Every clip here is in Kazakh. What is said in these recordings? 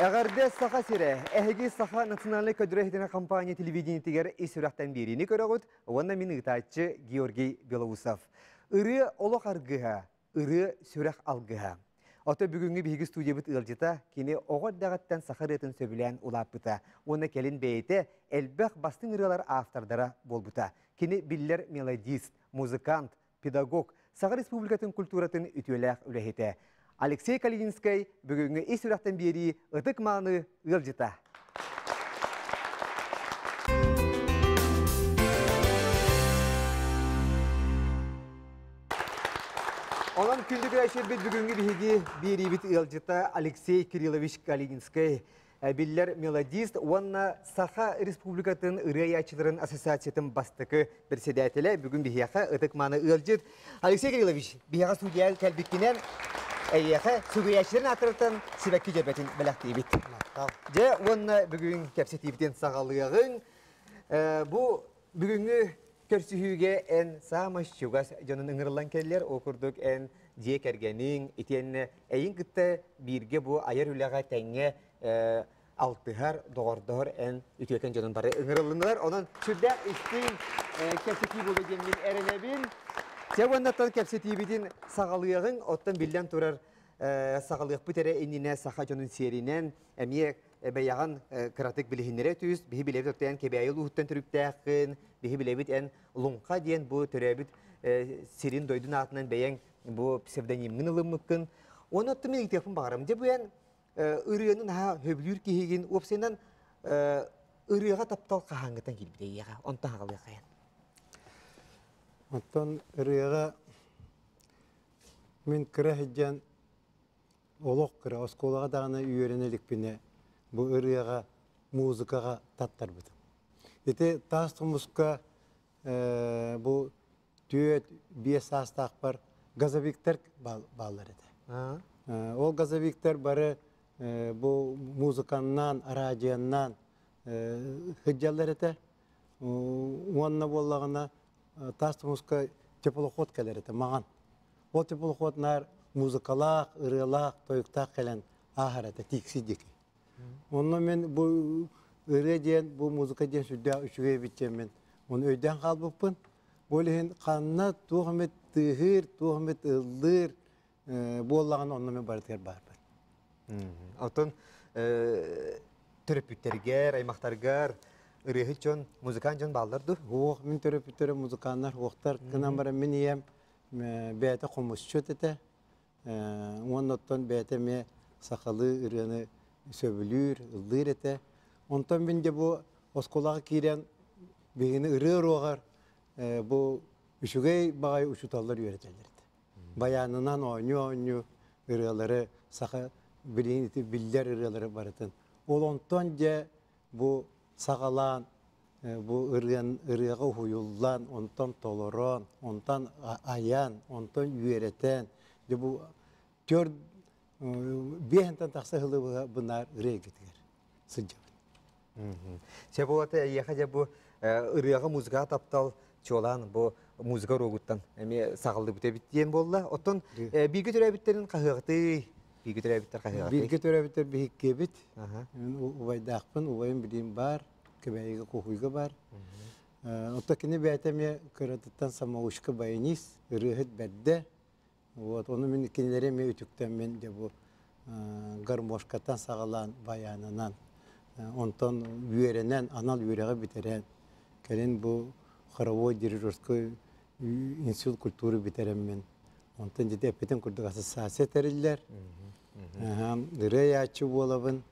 Әгәрдә саха сире, әһеги саха национальный көдрәһиденә компания телевидение тигәр исүрәхтән бирине көрәгүт, ванна мин итачы Георгий Белоусов. Иры олох аргыха, иры сүрәх алгыха. Ото бүгүнгү биһиги студия бит ылжыта, кини огот дагаттан саха ретін сөбілән улап бұта. Оны келин бейте, элбәх бастың ирылар автордара болбута. Кини биллер мелодист, музыкант, педагог, Саха республикатын культуратын үтүеләк үләхите. Алексей Калининскай бүгінгі ес үрақтан бері ұтық маңы ылжыта. Онан күндік әшер бет бүгінгі бігі бері бит ылжыта Алексей Кириллович Калининскай. Биллер мелодист, онна Саха Республикатын Ираячыларын ассоциациятын бастықы председателі бүгін бияқа ұтық маңы ылжыт. Алексей Кириллович, бияға студия кәлбеккенен Әйеқі сүгіяшілерін атыртын сібәккі жәрбәтін біләқті бит. Же, оны бүгін кәпсетивден сағалығын. Бұ бүгінгі көрсіхүйге ән сағамаш шугас жонын ұңырлан келер, оқырдық ән же кәргенің, әйін күтті бірге бұ айыр үліға тәңе ән үтекен жонын бары. Онын кәпсетив болу жемін әрінәбін. Севаннаттан кәпсетибидин сағалығын оттан билден турар сағалық бүтере иніне саха жонын серинен әмие бәяған кыратык билихиннере түйіс, бихи билебит оттаян кебайыл уһуттан түрүктәқін, бихи билебит ән луңқа дейін бұ серин дойдун атынан бәяң бұ псевдонимнің ылыммыккын. Оны отты мен итепін бағарам. Де таптал. Оттон ырыяға мен кірі хиджан олық кірі, осколаға дағына үйеренелік біне бұ ырыяға музыкаға таттар бұды. Ете тас тұмысқа бұ түйет бес астақ бар газовиктер балар еді. Ол газовиктер бары бұ музыканнан, радияннан хиджалар еді. Онна болағына тастымызға теплоход келер еді маған. Ол теплоходнар музыкалақ, ырылақ, тойықтақ келен ахар еді, тиксі декі. Оны мен бұл ыры ден, бұл музыка ден сүрді үшіге біткен мен. Оны өйден қалбықпын. Бұл ең қанына туғымет тұғыр, туғымет ылдыр боллаған оны мен барытыр барбын. Алтын түріппіттергер, аймақтаргар, ырыхы чон музыкан жон балдырды. Оқ, мен төрөпүттөрө музыкандар, оқтар, кынан бара мен ием бәйті қомыс чөт еті. Оннаттан бәйті ме сақалы ырыны сөбілір, ылдыр еті. Онтан мен де бұл осколағы кейрен бейіні ыры роғар, бұл үшігей бағай үшуталар үйретелер. Баянынан ойну-ойну ырылары, сақа білейін еті білдер ырылары барытын. Ол онтан де бұл сағалан, бу ырыяға хуюллан, онтан толорон, онтан аян, онтан үйеретен, де бу төр бехентен тақса хылы ырыя кетігер, сынжабын. Се болаты яха же бу ырыяға музыка таптал чолан бу музыка рогуттан эми сағылды бүте биттен болла. Оттон биги төрәбиттерин кахыгты, биги төрәбиттер кахыгты. Биги төрәбиттер бихикке бит. Убайдақпын, убайын білейін бар. кебәйге кухуйга бар. Отта кини бәйтәме кыратыттан самаушка байнис, рыхет бәддә. Вот, оны мен кинелере ме үтүктән мен де бу гармошкатан сагалан баянынан. Онтон үйеренен, анал үйреге битерен. Келен бу хоровой дирижерской институт культуры битерен мен. Онтон жеде эпетен курдук ассоциация териллер. Рыя ячы болабын.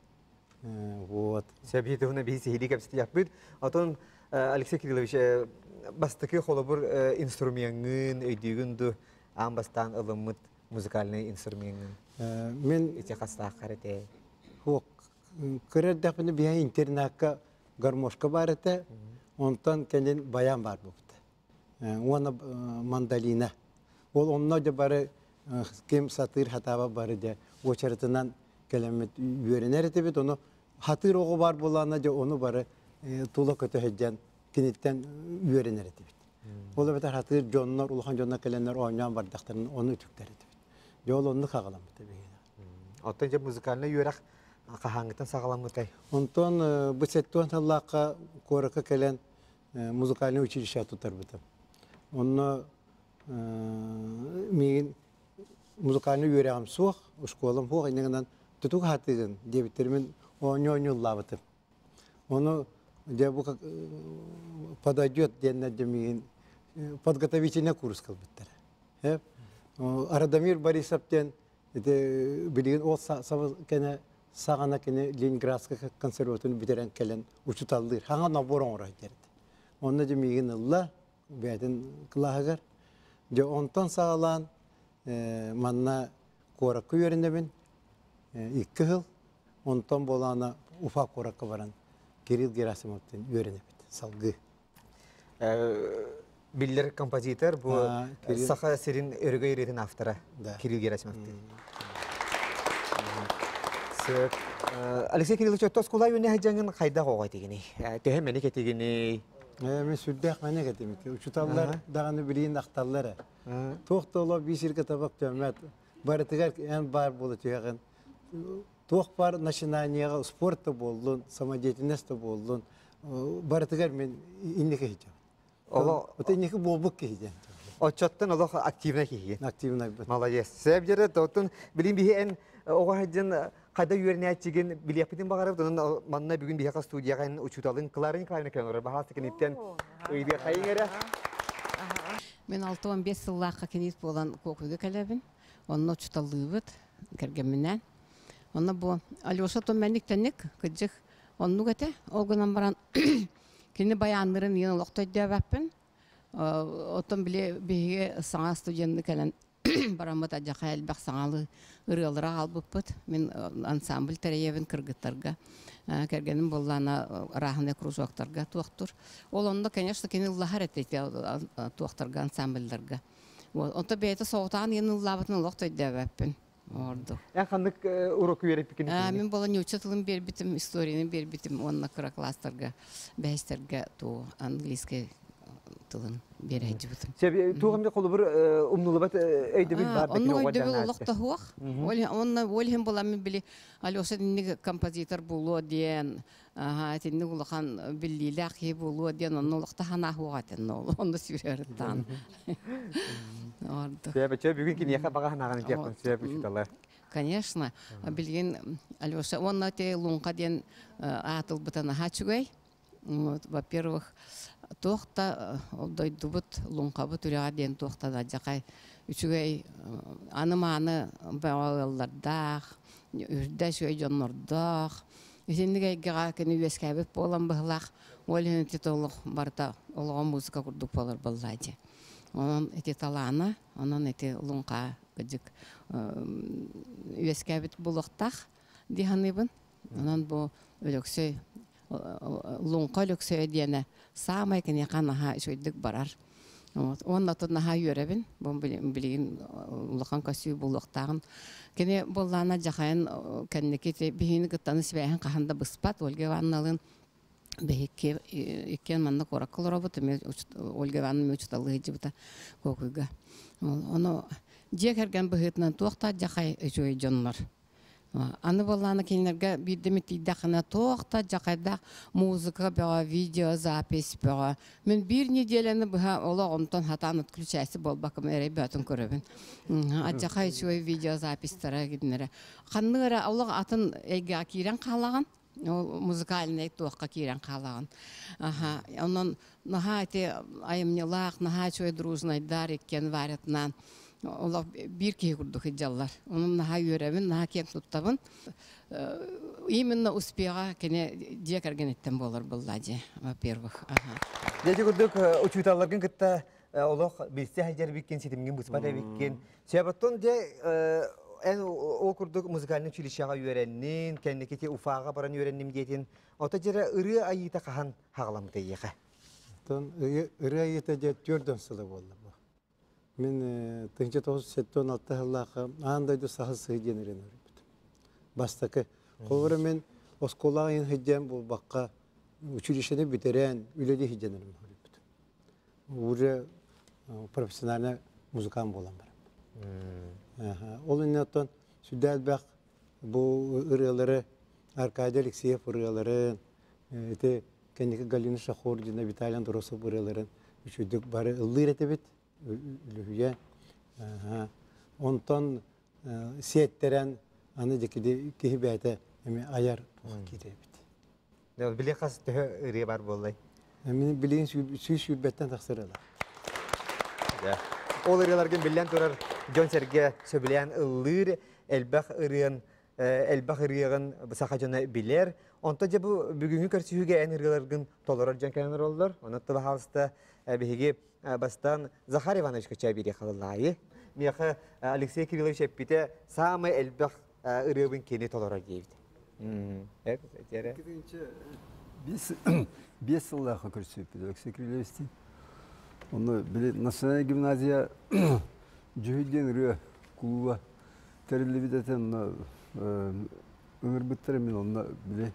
Вот. Сәбиеті хуна бейсі хили кәпсіті яппыд. Атон Алексей Кириллович, бастықы холобур инструментын өйдігінді ан бастан ылымыт музыкальный инструментын. Мен Ите қастақ қарете. Хук, көрер дәпіні бия интернатқа гармошка бар еті, онтан кәлен баян бар бұқты. Оны мандалина. Ол онна да бары кем сатыр хатаба бары да очаратынан кәлемет үйеренер еті бет, оны хатыр оғы бар болана да оны бары тула көті хеджен кенеттен үйеренер еті бет. Ол бетер хатыр жоннар, улхан жоннар кәленер ойнан бардақтарын оны үтіктер еті бет. Жол оны қағалам бет. Оттан же музыкальный үйерек қахаңыттан сағаламытай. Онтон э, бу сеттуан халлаакка куорака келен э, музыкальный училище. Онно э, мигин музыкальный үйрәгәм суох, школам хуак инегеннән тутук хатыгын дебиттермен оньоньюллабытым. Оны де бу как, э, подойдет денне демигин э, подготовительный курс кылбыттар. Хеп Арадамир Борисовтен эте билген ол са- сабы кене сагана кене Ленинградский консерваторияны битерен келен учуталдыр. Хаңа наборон. Онна же мигин ылла бәден кылагар. Же онтон сагалан э, манна коракы үйренебин. Икки хыл. Онтон болана уфа коракка баран Кирилл Герасимовтен үйренебит. Салгы. Биллер композитор, Кирилл. саха серин өргөй иретін автора. Кирилл Герасимов. Сөп. Э, Алексей Кириллович, тос кулай өне хаджаңын қайда қоғай тегені? Төһе мене кетегені. Мен сүрдәк мәне кетемик. Учуталлар даганы билин акталлары. Э, Тоқтоло бисирге табак төмәт. Барытыгар эн бар болу тегән. Тоқ бар начинанияга спортта болдун, самодеятельностьта болдун. Барытыгар мен иннеке. Оло- Ота иннеке болбук хиҗам. Отчоттан олох активна. Активный бит. Молодец. Жере тоттун билин бихи эн оға хаджан қайда үйеріне әтчеген билеппетін бағарып, донын манна бүгін бихақа студияға эн учуталын Клара Николаевна кәнұры. Бағасы кенеттен үйде қайын әрі. Мен 6-15 сыллаққа кенет болан көкөйге кәләбін. Онны чуталлыбыт кергенменен. Онны бу Алёша то мәник тәнек кыджык. Онны гәтә олгынан баран кені баяннырын ен локтой дәбәппен. Отон биле биге саңа студентны кәлән барамыт аҗака әлбәк саңалы ырылыра албыппыт. Мен ансамбль тәрәйәбен кыргыттарга кергеним боллана рахны кружоктарга туактур. Ол онда, конечно, кені лахар этте туактарга ансамбльларга. Вот, онта бейте соғытаған ені лабытын лоқтой дәбәппін. Орду. Қандық урок бікін. А, мен бола неучетылым бербитим, историяны бербитим, онна кыра класстарга, бәйстерге ту английский тылын берәйді бітім. Сөп, туғамды қолы бір умнулыбат өйді біл бар Онны ойды бил олоқта хуақ. Онны ольхем бола мен били Алёша динни композитор булу диен, ага, тинни улахан биллиле ахи булу диен, онны хана хуға тен, онны сүйреріттан. Орду. Сөп, сөп, бүгін кенеқа баға ханаған кепін сөп учуталар. Конечно, билген Алёша, он на те лунка ден атыл бутана хачугай. Вот, во-первых, тохта дойдубут лунка бут үрәгә ден тохта да жакай үчүгәй аны-маны баалардах, үрдә шөй жоннордах. Исеннигә гага кене үескәбет болан быһлак, ол һин титолык барта, олга музыка курдук болар буллаҗы. Онон эти талана, онон эти лунка гыжык үескәбит булыктах диханыбын. Онон бу өлөксөй лунка өлөксөй диене самай кене канаха шөйдик барар. Вот, онна тоннаха йөрәбин, бу билеген улахан касүй булыктагын. Кене боллана жахайын кеннеке бихини гыттаны сибәһен каханда быспат Ольга Ивановналын бехикке иккен манна кораккыл робот мен Ольга Ивановна мөчталы хиҗибта кокуйга. Оны жекерген быһытынан туакта жахай жой жоннор. Аны болланы кенерге бидеме тидахына туакта жакайда музыка бага видео запись бага. Мен бир неделяны бага ола онтон хатан отключайсы болбакым эре бөтөн көрөбүн. А жакай жой видео запистара гиднере. Канныра олог атын эге кирен калаган. Ол музыкальный туакка кирен калаган. Аха, онон наха те айымнылак, наха чой дружный дарик кен варятнан. Олар бир кей курдук жаллар. Onun наха йөрәбен, наха кен туттабын. Именно успеха кене декарген еттен болар буллади, во-первых. Ага. Дәді күрдік учуталаргын кітті олық білсе хәжер біккен, сетімген бұспада біккен. Сөйбаттон де ән ол күрдік музыкальный училищаға үйереннен, кәннекете уфаға баран үйереннем дейтін. Ота жері ыры айыта қахан хағаламды еға. Тон ыры айыта же төрдөн сылы болду бу. Мен тыңчы тоғыз сеттон алты хыллақа андайды сахы сыйден ирен өрбүт. Бастакы мен осколаға ен хиджен бұл баққа училищені битерен үледі хиджен ирен өрбүт. Уже профессиональный музыкант болам бар. Ол иннеттон сүдәл бәк бу ырылары Аркадий Алексеев ырыаларын, эти кенеке Галина Шахордина, Виталий Андросов ырыаларын үчүдүк бары үлүхүя. Онтон сиеттерен аны декиди кихи бәйте эми аяр китебит. Дәл биле хас төһө ырыя бар боллай. Мен билин сүйүс юрбеттен тахсырала. Ол ырыяларгын билен турар Джон Серге сөбілен ыллыр, элбах ырыян, элбах ырыягын саха жона билер. Онта же бу бүгүнгү көрсүүгө эн ырыяларгын толорор жан кенер олдор. Оны тыла халыста биһиги бастан Захар Иванович кача бири халылайы. Мияха Алексей Кириллович эппите самый ырыябын кени толорор дейбит. Эк, тере. Бес, жылдағы көрсетіп Алексей Крилевсти. Оны біле гимназия жүгіден үрі клуба тәрілі бідетен өмір біттері мен оны біле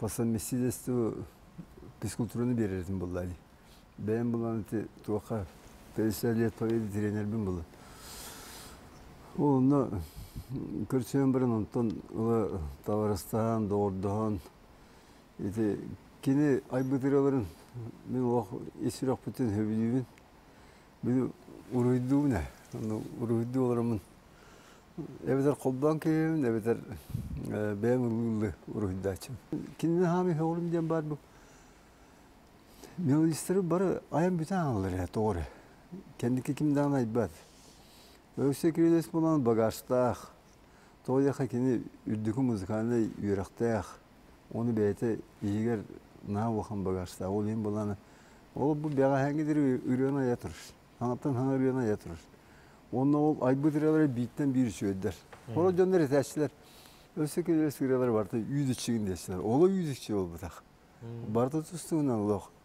пасан месседесті физкультураны берердім бұл бұлан өте туақа тәрісәлі тойды тренер бін бұлы. Оны көрсетен бірін онтон ұлы таварыстан, доғырдығын, Эти кини айбытыраларын мен ох. Мен ден бар. Мелодистері бары аян бүтін алыр ya doğru. Kendiki kimden aybat. Ökse kirelес болан багажтах. Тояха кини үрдүкү музыканы үйрактах. Оны бәйте егер на охан багажта ол ем боланы. Ол бу бяга хәңгидер үрөна ятыр. Ханаттан хана үрөна ятыр. Онна ол айбытыралары биттен бир сөйдер. Ол жондар этәчләр. Ökse kirelес kirелер барды үйдү чигин дәшләр. Ол үйдүкче ол бутак. Барды тустугунан лох.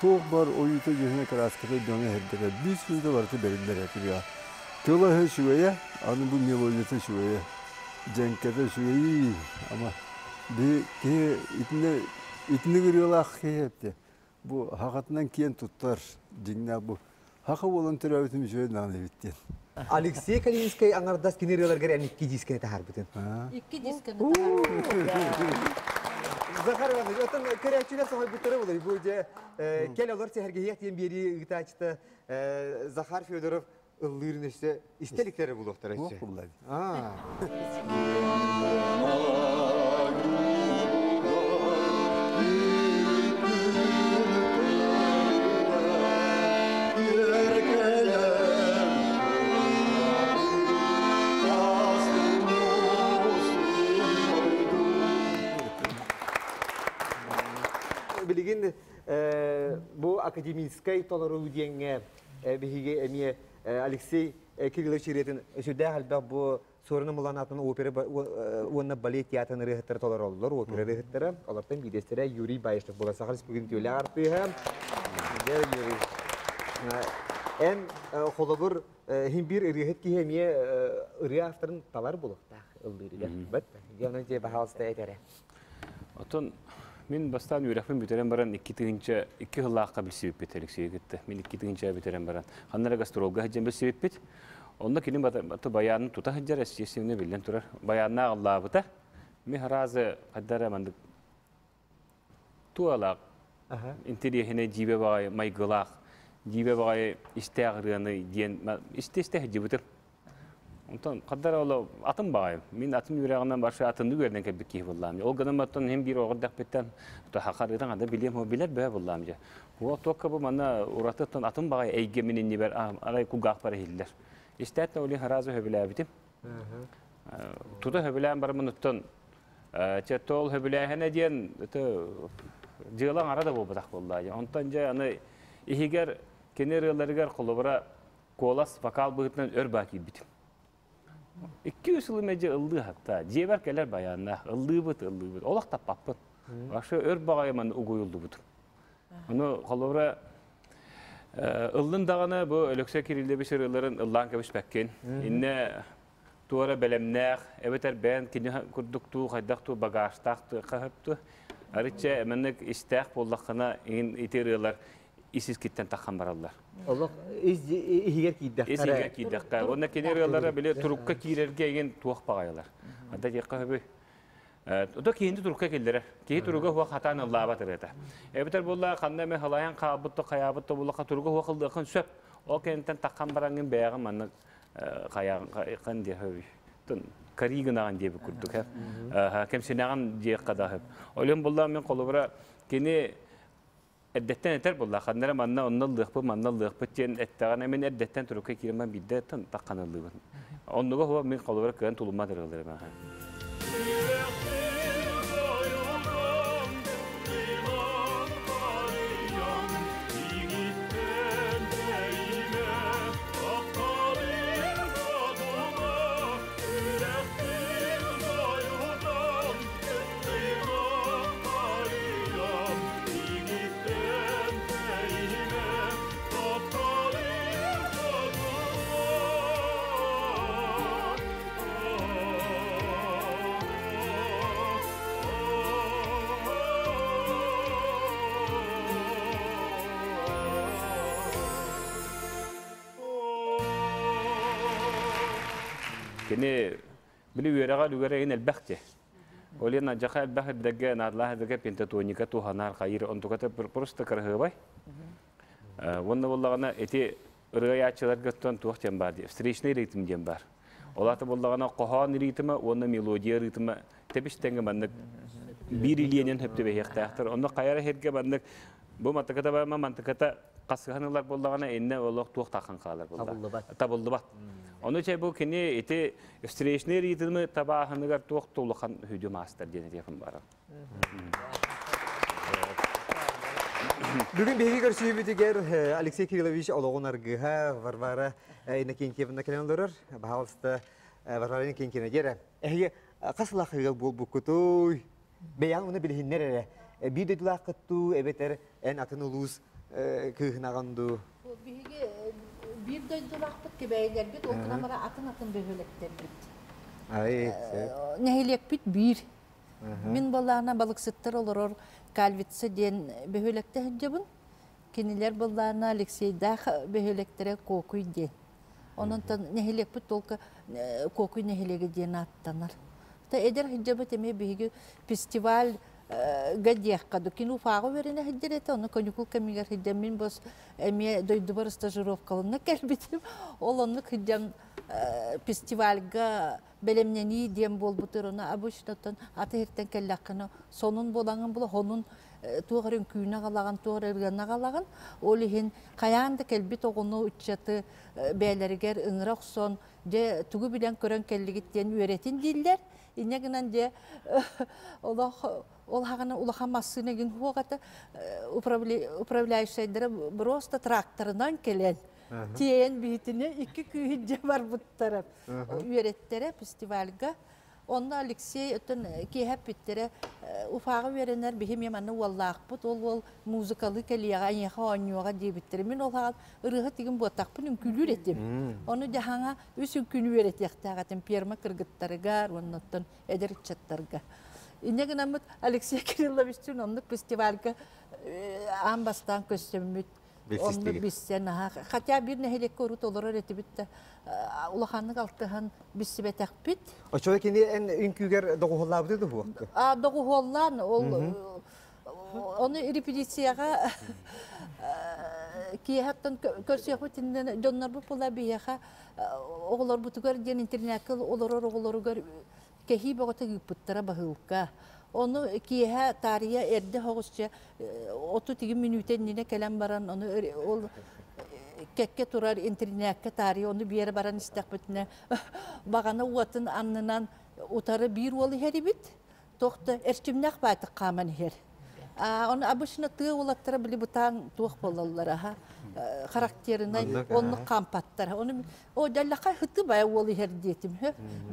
тоқ бар ойыта жөне краската дөне хердере. Бис хүзде барты бериндер этир я. Тыла хэ шугая, аны бу мелодията шугая. Женкете шугая, ама би ке итне итне гырылах хепте. Бу хакатынан кийин туттар дигна бу. Хака болон төрөбүтүм жөй наны биттен. Алексей Калинский аңардас ырыяларга эникки дискене тахар бүтүн. Икки тахар. Захар Иванович, отын болор. Бу же кел олар бери ытачты Захар Федоров ыллырын эште истеликтери булуктар Ох, эште. булай. А. бу академической толору деңе биһиге эми Алексей Кириллович Ретин сүдә халба бу сорыны муланатын опера уонна балет театрын рехеттер толор оллор опера рехеттер алартан бидестере Юрий Баештов була сахалс бүгүн түйле артыһа Дер Юрий. Эн холобур химбир рехет ки хемие ыры авторын талар булукта ылдырыга. Бат яна же бахалста этере Отон мен бастан үйрәкпен бүтерен баран икки тыгынча икки хыллаакка билсибип бит Алексей гитте. Мен икки тыгынча бүтерен баран. Ханнара гастролга хаҗан билсибип бит. Онда килин бата баянын тута хаҗар эсесине билен турар. Баянна Аллах бута. Ми харазы каддара мандык. Туалак. Интерия хене жибе багай майгылак. Жибе багай истәгырыны диен истесте хаҗы Онтон каддар ола атын багай. Мин атын юрагынан баршы атынды көрден кебек ки буллам. Ол гынан маттан hem bir огырдак беттен то хакарыдан ада билем о билер бе буллам же. О tokkа бу мана уратыттан атын багай эйге менен не бер арай кугак бар хиллер. Истәт оли харазы хөбилә битим. Туда хөбилән бар мунуттан четтол хөбилә хәнә диен то җылан арада бу бутак булла. Онтан же аны ихигер кенереләргә кулыбыра колас вокал быгытнан өр баки битим. Икки үс ылы мәже ылды хатта. Жебер келер баянна. Ылды быт, ылды быт. Олақ таппаппын. Башы өр бағай ман угуйулду бутум. Ону холора ыллын даганы бу өлөксө кирилде бишер ылларын ыллан кебиш бәккен. Инне туара белемнәк, эбетер бән кине курдукту, хайдакту, багажтакту, кахыпту. Арыча эменник истәк боллакына ин итерилар исис киттен тахан бараллар. Олох ихигер кийдәк. Эсиге кийдәккә. Онна кенерилары биле турукка кирерге ген туак багайлар. Анда жакка хөбү. Ода кийинди турукка келдер. Кии туруга хуа хатан лаба терета. Эбетер болла ханна ме халаян кабытты каябытты болла туруга хуа кылдыкын сөп. О кенттен таккан барангын бәягы манны каян кан де хөбү. Тун каригынаган деп күрдүк. Ха кем синаган же када хөб. Олен болла мен колубра кени Эддеттен этер булла ханнара манна оннылдык бу маннылдык бу тен эттаган мен эддеттен турукка кирман бидде тын такканылдык. Оннуга хуа мен колубра көн тулума дырылдыр Олена жаха әлбәхт дәгә надлах дәгә пинта тоника туханар хайыр он тугата просто кархыбай. Вонда буллагана эти рыячылар гыттан тух тем бар. Встречный ритм дем бар. Олата буллагана кохан ритмы, онна мелодия ритмы тепиш тәңгә бандык бир илиенен хөптө бехтәхтер. Онда каяра хетгә бандык бу матаката ба мантаката касыганылар буллагана энне олох тух тахан калар булда. Табылды бат. Оны чай бұл кене эти встречный ритмы табахыныгар туох тулухан хүдү мастер дене тефин бара. Бүгін беги көрсүйбүтігер Алексей Кириллович олоғын аргыға Варвара Иннокентьевна кәленлерір. Бағалысты Варвара Иннокентьевна дері. Әйе, қасылақыға бол бұққытой. Бәян оны білгеннер әрі. Bir de dulaqıttu, ebeter en atın ulus kıhınağındu. Биһиги бир дойдулакпыт кебейгер бит олтунамара атын атын бөһөлектер бит. Ay, Нехилек бит бир. Мин балларына балыксыттыр олорор кальвитсы ден бөһөлекте хәҗәбен. Кинилер балларына Алексей Дах бөһөлектере кокуй ден. Онон тан нехилек бит толка кокуй нехилеге ден аттанар. Та эдер хәҗәбе теме биһиги фестиваль гадьях каду кину фагы верене хиддерете оны конюкул камигер хиддем мин бос эме дойду бар стажировкалына келбитим ол оны хиддем фестивальга белемнени дем болбутур оны обычнотон аты хертен келлакканы сонун болаңын була хонун туғарын күйіне қалаған, туғар өргеніне қалаған, ол ехен қаянды келбит оғыны үтчаты бәлергер ыңыра ұқсон, де түгі білен көрін келлігіттен өретін дейлер. Инегінен де ол хағаны улахан массыны ген хуағаты управляющайдары просто тракторынан келен. Тиен битіне iki күйінде бар бұттарып. Үйреттері фестивальға. Онда Алексей өтін кейхәп биттері уфағы веренер бихим яманы уаллақ бұт, ол ол музыкалы кәлияға, аяға ойнуға дейбіттері. Мен ол хаған ұрығы теген бұттақпын үмкүлі етім. Оны жахаңа үс үмкүлі верет яқтағатын перма кыргыттарыгар, оннаттан әдір чаттарға. Инеген амыт Алексей Кирилловичтің онлық фестивальға амбастан көстемміт. Онны биссен, хотя бир нехелек көрүт олорор эти битте улаханнык алтыхан бисси бетек бит. Очо кини en үnkүгер догуһоллабыты бу. А догуһоллан ол оны репетицияга киехаттан көрсөйөк тинден жоннор бу була бияха оголор бутугар ден интернетке олорор оголоругар кехи богота гыппыттара бахылка. Onu kiye tarihe erdi hoğusça 32 minüten nine kelem baran onu ol kekke turar internekke tarihi onu bir yere baran istakbetine bagana uatın ha. Karakterinden onu kampattar. Onu o dallaka hıtı baya olu her diyetim.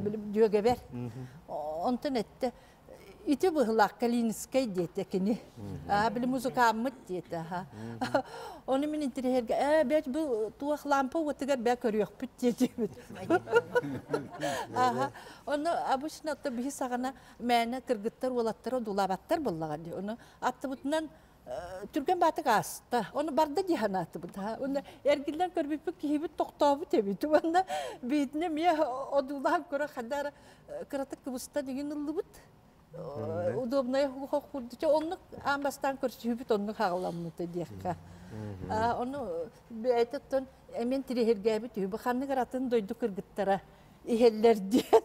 Bili diyor geber. Ondan ette ити быһылаак калинскай диэте кини а били музыкааммыт диэте ха оны мен интерьерге э бәч бу туах лампа отыгар бә көрүөхпүт диэте Аха. Оны обычно то бихи сагана мәне кыргыттар улаттар дулабаттар буллага ди. Оны аттыбытынан түрген баты аста. Оны барда диханаты бут. Оны эргилден көрбүп кихибит токтообу тебит. Оны битне мия одулап көрө хадар кыраты кыбыста деген ыллыбыт. Удобная хухок курдуча онны амбастан көрсүбүт онны хагаламмыты диякка. Оны бәйтеттен эмен тирехергәбит үбі ханны гаратын дойду кыргыттара ихеллер диен.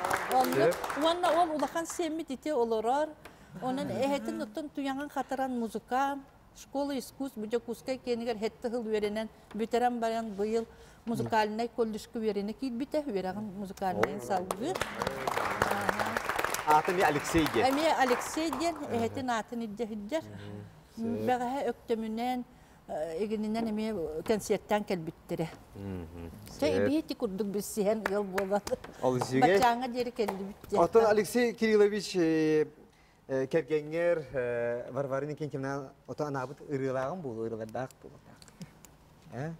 уанна ол улахан семмит ите олорор онан эхетин оттон туяңан хатаран музыка школа искусств бүжө кускай кенигер хетте хыл веренен бүтерен баран быйыл музыкальный коллежка верене кит бите вераган музыкальный салгы. Әме Алексей ден, атын хиджер. Бәғәһә өктөмүнен эгининен эме концерттан келбиттире. Тэ бити курдук біз сиһен ел болат. Ол жүге. Бачаңа дери келбитте. Отон Алексей Кириллович э, э, кергенгер э, Варварин кенкемнен ото анабыт ырылагын бул, ырыладак бул. Э?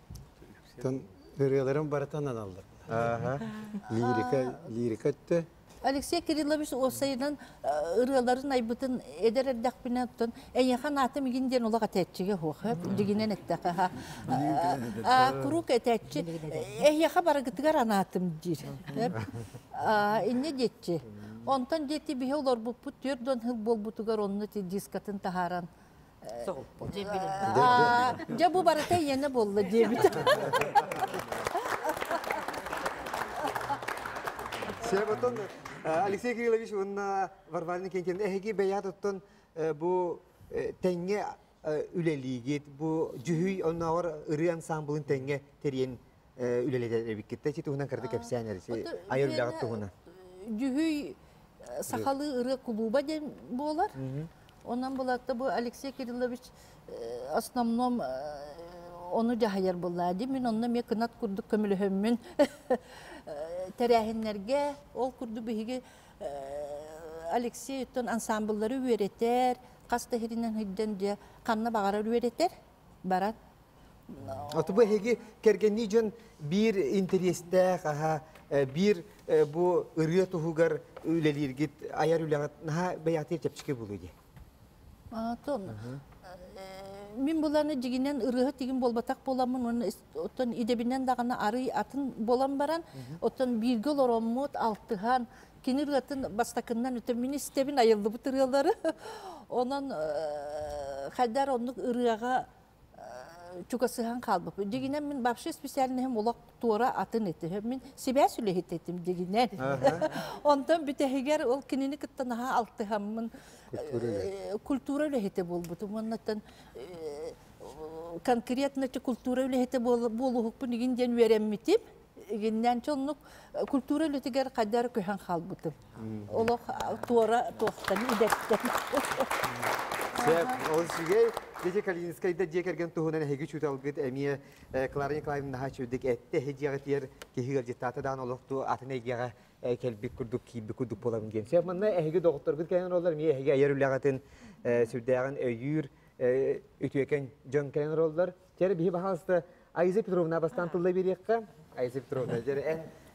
Тон ырыаларын баратанан алдыр. Аха. Лирика, лирика. Алексей Кириллович осайынан ырыаларын айбытын эдер эрдәк бинен тон эйхан атым гинден улага тәтчиге хохып дигинен эттәка а курук этәтчи эйха барагытыгар анатым дир а инне детчи онтан дети бихе олар бу пут төрдөн хыл бол бутугар онны ти дискатын тахаран А, barata yene bolla diyebit. Алексей Кириллович онна Варварин кенкемнен эһиги беят оттон э, бу теңге э, үлелигит, бу жүһүй оннавар ыры ансамблын теңге терен үлелете биккетте чи туһунан кырды кепсәнер. Айыр ягат туһуна. Жүхүй сахалы ыры клуба ден болар. Онан болатта бу Алексей Кириллович основном onu жахаяр буллади. Мен онна ме кынат курдук көмөлөһөммүн. Тәрәһиннәргә ол курду биһиге Алексей өттөн ансамбльлары үеретер, каста хиринен хидден де канна багара үеретер. Барат. Аты бу эһиги кергенни жон бир интерестэх, аха, э, бир э, бу ыры туһугар үлелиргит аяр үлегат наһа беяты чепчике булуйди. Атон. Мин буланы жигинен ырыһы тигин болбатак боламын, оны отон идебинен дагана ары атын болам баран, отон бирге лороммут алтыхан, кинир атын бастакыннан өтө мин истебин айылды бу тырыялары. Онан хадар онлук ырыга чукасыхан калбып. Дигинен мен вообще специально hem олак туора атын эти. Мен себя сүлехит этим дигинен. Онтан бүтехигер ол кинини кыттанаха алтыхаммын культура үлехете болбуту. Маннаттан конкретно че культура үлехете болухукпун игин ден вереммитип. Игиннен чоннук культура үлетигер кадар көһән халбутым. Олох туора тохтан идеттен. Се ол сиге деже Калининскайда же керген туһунан эһиги чуталгыт эмие этте дан егега келбик курдук кийбик курдук болам ген. Се манна эһиги докторгыт кайын олар ми эһиги айыр үлягатын сүрдәгән өйүр үтүекен жон олар. Бахаста Айза Петровна бастан тылда берекка. Айза Петровна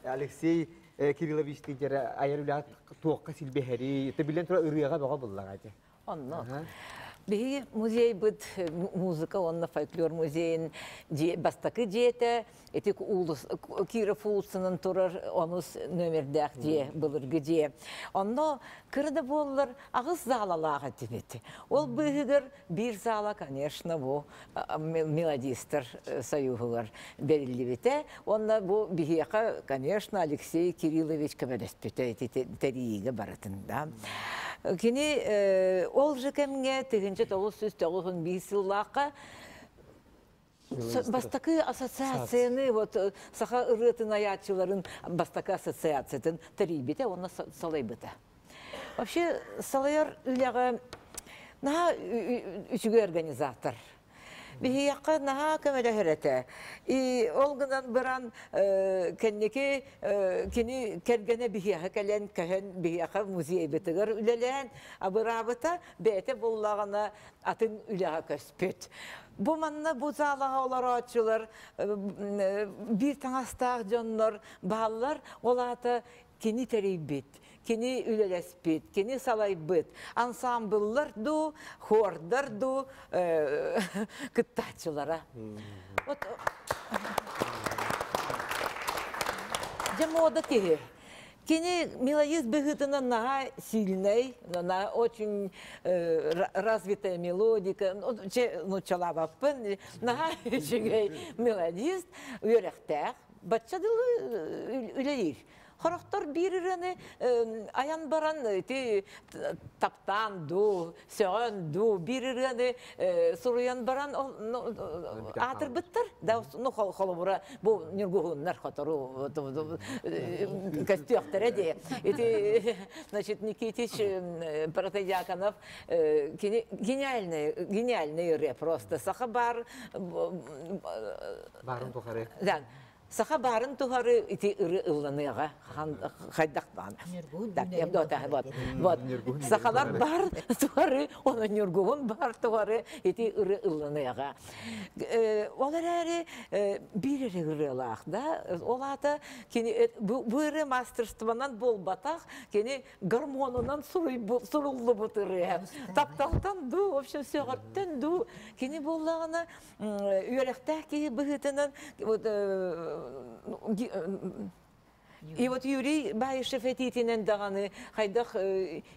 Алексей Кириллович тигер айыр үлягат туокка силбехери. Тебилен тура ырыяга бага буллага. Онно. Биһиги музей быт му- музыка, онна фольклор музейин бастакы жете, этик улус Киров улусунун турар онус нөмердәк же былыргы же. Онно кырда боллар агыс залалага тибет. Ол быһыгыр бир зала, конечно, бу мелодистер союгылар берилибите. Онна бу биһиэка, конечно, Алексей Кириллович Кабелеспете териге баратын, да. Кини э, ол жекемге тегенче тоғыз сүз тоғыз бес жыллаққа Бастакы ассоциацияны, вот э, саха ырытын аячыларын бастакы ассоциациятын тарибите, оны са- салай быта. Вообще, салайар үляға наha үчүгө организатор. Бихияққа наha көмөлө хөрәтә. И ол гынан биран кеннеки кини кергене бихияқа кәлен кәһен бихияқа музей битигер үлелән абырабыта бәте буллагана атын үләгә көспөт. Бу манна бу залага олар ачылар бир таңастақ жоннор баалар олаты кини терейбит кини үлелеспит, кини салайбыт. Ансамбльлар ду, хордар ду, э, кыттачылара. Вот Жамода тихи. Кини мелодист бегытына на сильный, на очень э, ра- развитая мелодика, ну, че- ну, чалабаппын, на чигей мелодист, үйрәхтәк, батчадылы үләйір. Хорохтор бирирени аян баран ти таптан ду, сөөн ду, бирирени суруян баран атыр биттер. Да ну холобура бу нюргугуннар хотору костюхтер эди. Эти значит Никитич э, Протодиаконов э, гени- гениальный гениальный рэп просто сахабар Барын тухары. Да. Саха барын тухары ити ыры ылланыга хайдактан. Так, я вот, вот. Вот. Сахалар бар тухары, оны нюргуун бар тухары ити ыры ылланыга. Олар әрі бирере ырылақ, да? Олата кені бу ыры мастерствонан болбатақ, кені гормонунан суруллы бутыры. Тапталтан ду, в общем, сөгөрттен ду. Кені боллағына үйректәк ки быгытынан вот э, э, И вот Юрий Баишев этитинен даганы хайдах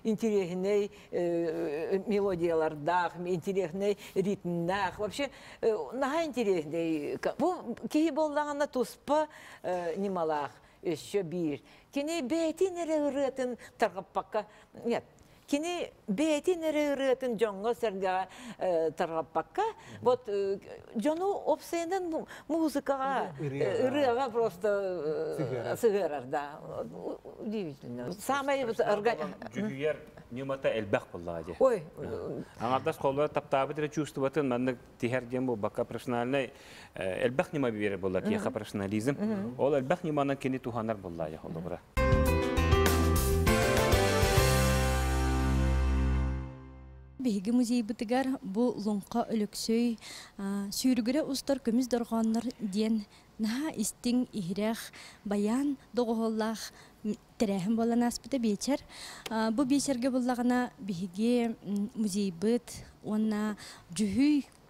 интересный мелодиялардах, интересный ритмнах. Вообще, э, наға интересный. Бу кии боллағана туспа э, немалах еще бир. Кини бәйтин эре ырытын тарғаппаққа. Нет, Кини бәйтин эре ырытын жоңго сәргә тарғаппаққа. Вот э, жону опсайынан му- музыкаға, э, ырыға просто э, сыгырар, да. Удивительно. Самое вот орга- Жүгүйер немата элбах буллага. Ой, Аңардас коллар таптабы тире чувствоватын манны тихер дем бу бака профессиональный элбах нема бире булла киха профессионализм. Ол элбах немана кени туханар буллага холдура. Биһиги музей бытыгар бу луңка өлөксөй сүүрүгөрө устар көмүс доргоннор диен наха истиң ихрэх баян тәрәһен болан аспыта бичер бу бичерге буллагана биһиги музей быт онна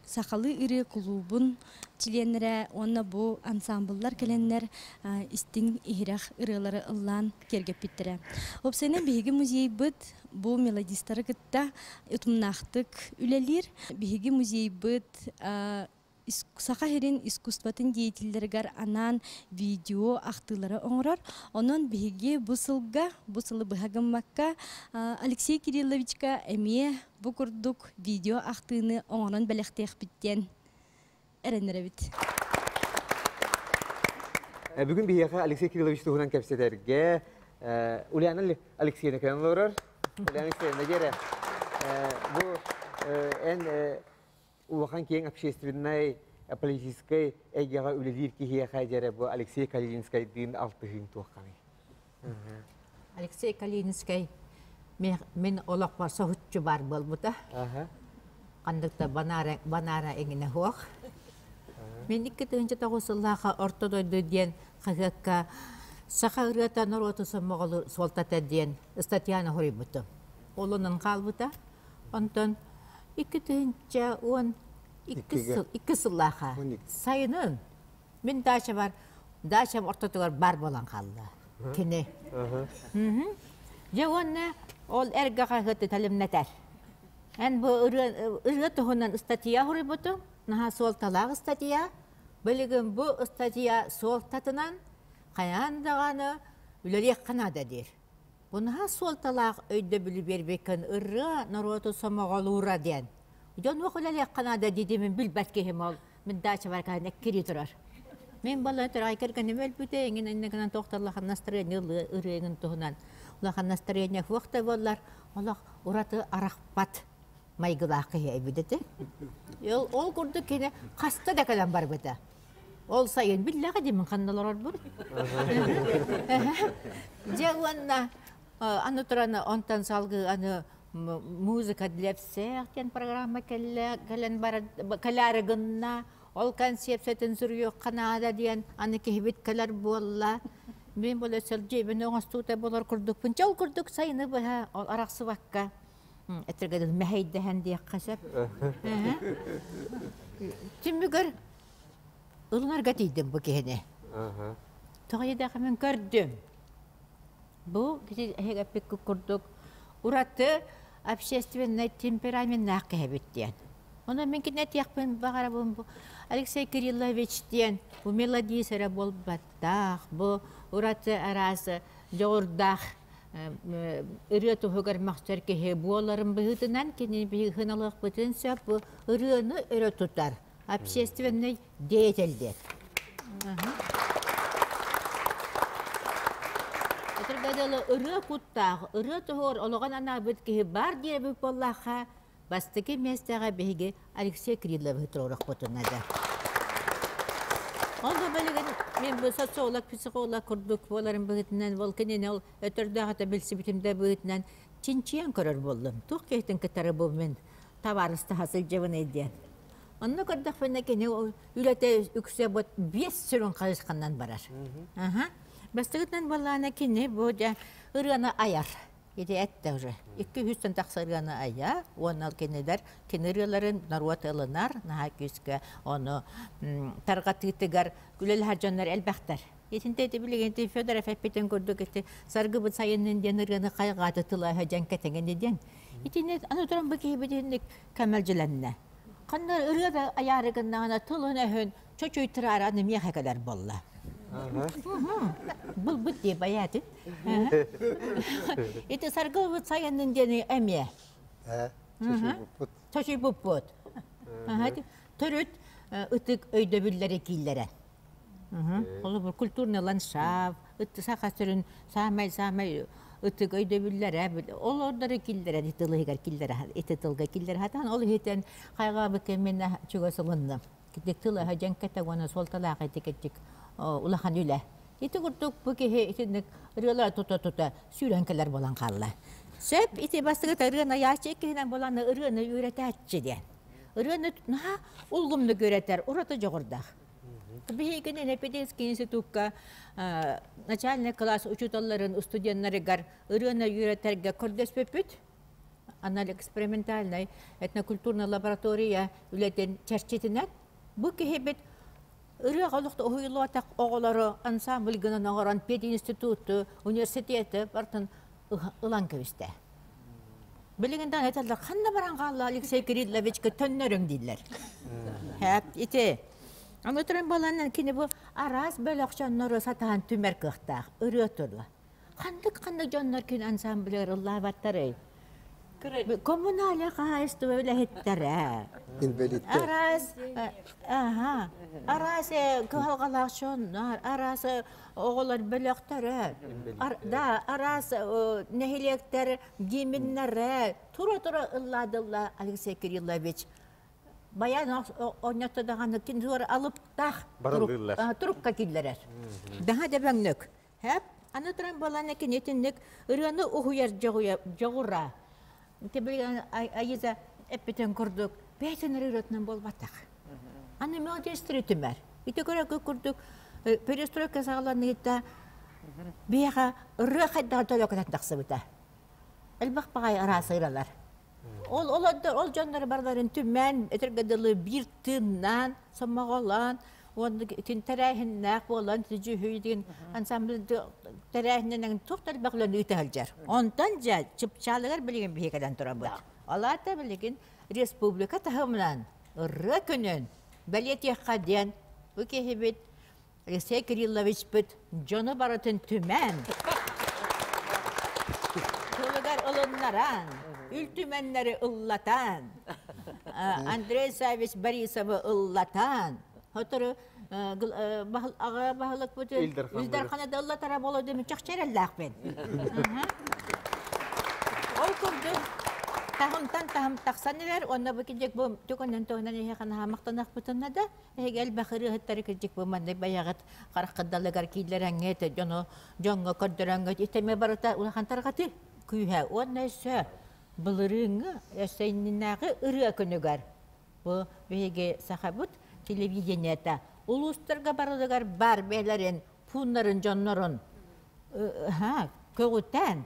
сахалы ыры клубун членнере онна бу ансамбльлар келеннер а, истиң ихрэх ырылары ыллан кергеппиттере опсайна биһиги музей быт бу мелодистары кытта утумнахтык үлелир биһиги музей ис- саха херин искусстватын деятельлергар анан видео ахтылары оңорор онон биһиги бу сылга бу сылы быһагыммакка а, алексей кирилловичка бу курдук видео ахтыыны оңорон бэлэхтиэхпиттен эренеребит Э, Бүгін бияқа Алексей Кириллович туғынан кәпсетерге Ульяна Алексеевна кән олорор. Ульяна Алексеевна гере. Бұл ән улахан кейін общественной э, политической әйгеға үлелер кихияқа жере бұл Алексей Калининскай дын алтығын туаққаны. Алексей Калининский мен- олақ барса хүтчі бар бол бұта. Қандықта банара, банара еңіне хуақ. Мен икі түйінші тоғысыллаға ортодойды ден қағыққа сақа ұрыта нұротысы моғылы солтата ден статьяны хұрай бұты. Олының қал бұта. Онтон икі түйінші он Икіге. икі сыллаға Он ик- сайынын мен дача бар дачам ортотығар бар болан қалды. Кене. Же ол эргаха хөтө талымнатар. Эн бу ыры тухунан статья хуры буту. Наха сол талаг статья. Билигин бу статья сол татынан каян даганы үлелек канада дер. Бұныға сол талақ өйді білі бербекін ұры нароту самағалура ден. Жон оқылалы қанада дедемін біл бәткехім ол. Мен дача бар кәне кері тұрар. Мен бала тұр айкер кәне мәл бүте еңін әннігінен тоқтарлақан настроение ұрыйыңын тұғынан. Улақан настроение вақты болар. Олақ ұраты арақпат майгылақы әйбідеті. Ол күрді кені қаста да кәлем бар бұта. Ол сайын билләға демін қандалар бұр. Жауанна, аны тұраны онтан салғы аны музыка дилепсех тен программа кәлен бар кәләрігінна, ол концепциятын сүрүйі қанада диен аны кехбет кәләр болла. Мен бұл өсіл жебін оңастуыта болар күрдік. Пүнче ол күрдік сайыны бұға, ол арақсы баққа. Әтіргәді мәхейді хәнді қасап. Тиммігір ылынарға дейдім бұл кехіне. Тоғайдағы мен көрдім. Бұл әйгәппек күрдік. Ураты общественный темперамент нақы әбіттен. Оны мен тияқпен бағара Алексей Кириллович ден, бұл мелодисері бол баттақ, бұл ураты арасы жоғырдақ, ыры тұхығар мақтар кеге боларын бұғытынан кені бігі хыналық бұтын сөп, бұл ырыны өрі тұтар. Общественный деятельдер. Этергадалы ыры куттағы, ыры тұғыр олған ана бүткеге бар дері бүп боллаға, бастығы местаға бейге Алексей Крилов тұрырық бұтынады. Онда бәлеген мен бұл социолог, психолог күрдік боларын бұғытынан, ол кенен ол өтірдағы та білсі бітімді бұғытынан чинчиян көрір болдым. Туқ кейтін кітары бұл мен таварысты хасыл жевін еден. Онны көрдік фәнне кене үләте үксе бұт бес сүрін қалышқаннан барар. Аха. Бастығытнан болланы кене бұл жа ұрғаны аяр. Еде әтті уже. Икі хүстен ұрғаны ая, оны ал кенелер, кенерелерін наруат ылынар, наға күскі, оны тарға тыйтыгар, күлел харжанлар әлбәқтар. Етінде де білегенде Федоров әппетен көрдік еті сарғы бұд сайынын ден ұрғаны қайғаты тыла хәжан кәтенген еден. Етіне аны тұран бұл кейбеденлік кәмәл жыланына. Қандар ұрғады аярығынна тылын әхін чөчөй тұрар аны кәлер болла. Бұл бұд деп. Еті сарғы бұд сайынын дені әме. Чөчөй бұп бұд. Түріт ытык өйді бүллері кейлері. Олы бір культурный ландшафт, ытты сақа сүрін самай самай ытык өйді бүллері, ол ордары еті лығығар кейлері, еті тылға кейлері хатан, ол хетен қайға бүке мен чуға сылынны. Кітек тылы хажан кәтә оны сол етекетчик улахан үлә. Еті күрдік бүке етінік рыла тута-тута сүйрәнкелер болан қалла. Сөп, ити бастығы рына яшы екенен боланы ырыны әтші ден. Ырыны наha улгумны көрәтәр, ураты жоғырдақ. Бейгенен Эпидемский институтка начальный класс учителларын студентларыгар ырыны үйретәргә көрдөс пөпүт. Анализ экспериментальный этнокультурная лаборатория үлетен чәрчетінен. Бұл кехебет ыры қалықты ойылу атақ оғылары ансамбль гынан оғыран пед институты, университеті бартын ылан көвісті. Білігінден айталар, қанда баран қалла Алексей Кирилловичке төннөрің дейлер. Хәп, ите. Аны тұрын баланан кені бұл арас бөл ақшаннары сатаған түмер кықтақ, ұры тұрлы. Қандық қандық жоннар кен ансамблер ұлла баттары. Коммуналия қайысты өлі хеттері. Инвалидтер. Арас, аха, арас кылгалак шоннар, арас оголар бөлөктөрү. Да, арас нехилектер гиминнере. Тура тура ылладылла Алексей Кириллович. Баян ойнатты даганы кин зор алып тах. Барылдылар. Турукка киллерер. Da бәңнөк. Хәп, аны туран баланы кинетинник ырыны ухуяр жогура. Тебелген айыза эппетен күрдік. Бәйтін рырытынан болбаттақ. Аны молодец түмәр. Ите көрі күрдік. Перестройка сағаланы етті. Беға ыры қайдағы төлөкетен тақсы біті. Әлбақ бағай арасы ыралар. Ол олады, ол жонлары барларын түмән, этергеділі бір тымнан, самағалан, оны тин тәрәһиннәк болан түжү хүйдин ансамбльді тәрәһиннән тоқтар бақлан үйтә алжар. Онтан жа чыпчалыгар билген бихекадан тора бу. Алата билген республика тахымнан ыры күнен бәлет яқаден бу кехебет Алексей Кириллович бит жоны баратын түмән. ылыннаран, үлтүмәннәре ыллатан, А, Андрей Савич Борисовы ыллатан. Хотыры аға бағылық бұты Илдархан Илдарханада ыллатара болу демен чақчараллақ бен. Ол күрді тахымтан тахым тақсан ерер, онна бұ кедек бұл түкінен тоғынан ехе қана хамақтанақ бұтынна да, егел бақыры хыттары кедек бұл мандай баяғыт қараққадалығар кейлер әңгеті, жоны жоңға көрдірәңгі, итеме барыта улахантарғаты күйе, онна өсі бұлырыңы, өсейнінағы ыры күнігер. Бұл беге сахабыт телевиденията. Улустарға барыдығар бар бәлерін, пуннарын, жоннарын, ха, көгіттен,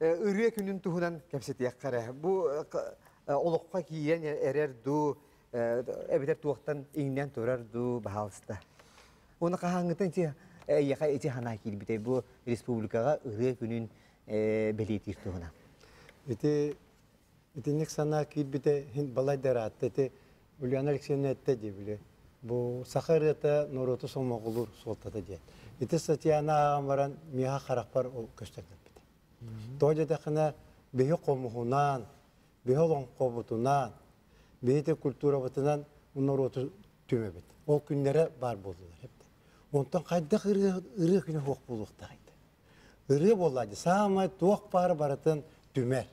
үрия күнін туһунан кәпсет яққары. Бұ олыққа киен әрер ду, әбетер туақтан иңнен тұрар ду бағалысты. Оны қағаңғытын те эти хана килбите бу республикага ыры күнүн белетир тугуна. Ити итинник сана килбите хин балай дарат эти Ульяна Алексеевна. Бу амаран миха дакына бехи комухунан, бехи лонқобутунан, бехи культура бутунан нороту түмөбит. Ол күннәре бар булдылар хеп. Онтан кайда ыры күнө хок булукта кайда. Ыры болады. Самай туак пары баратын түмер.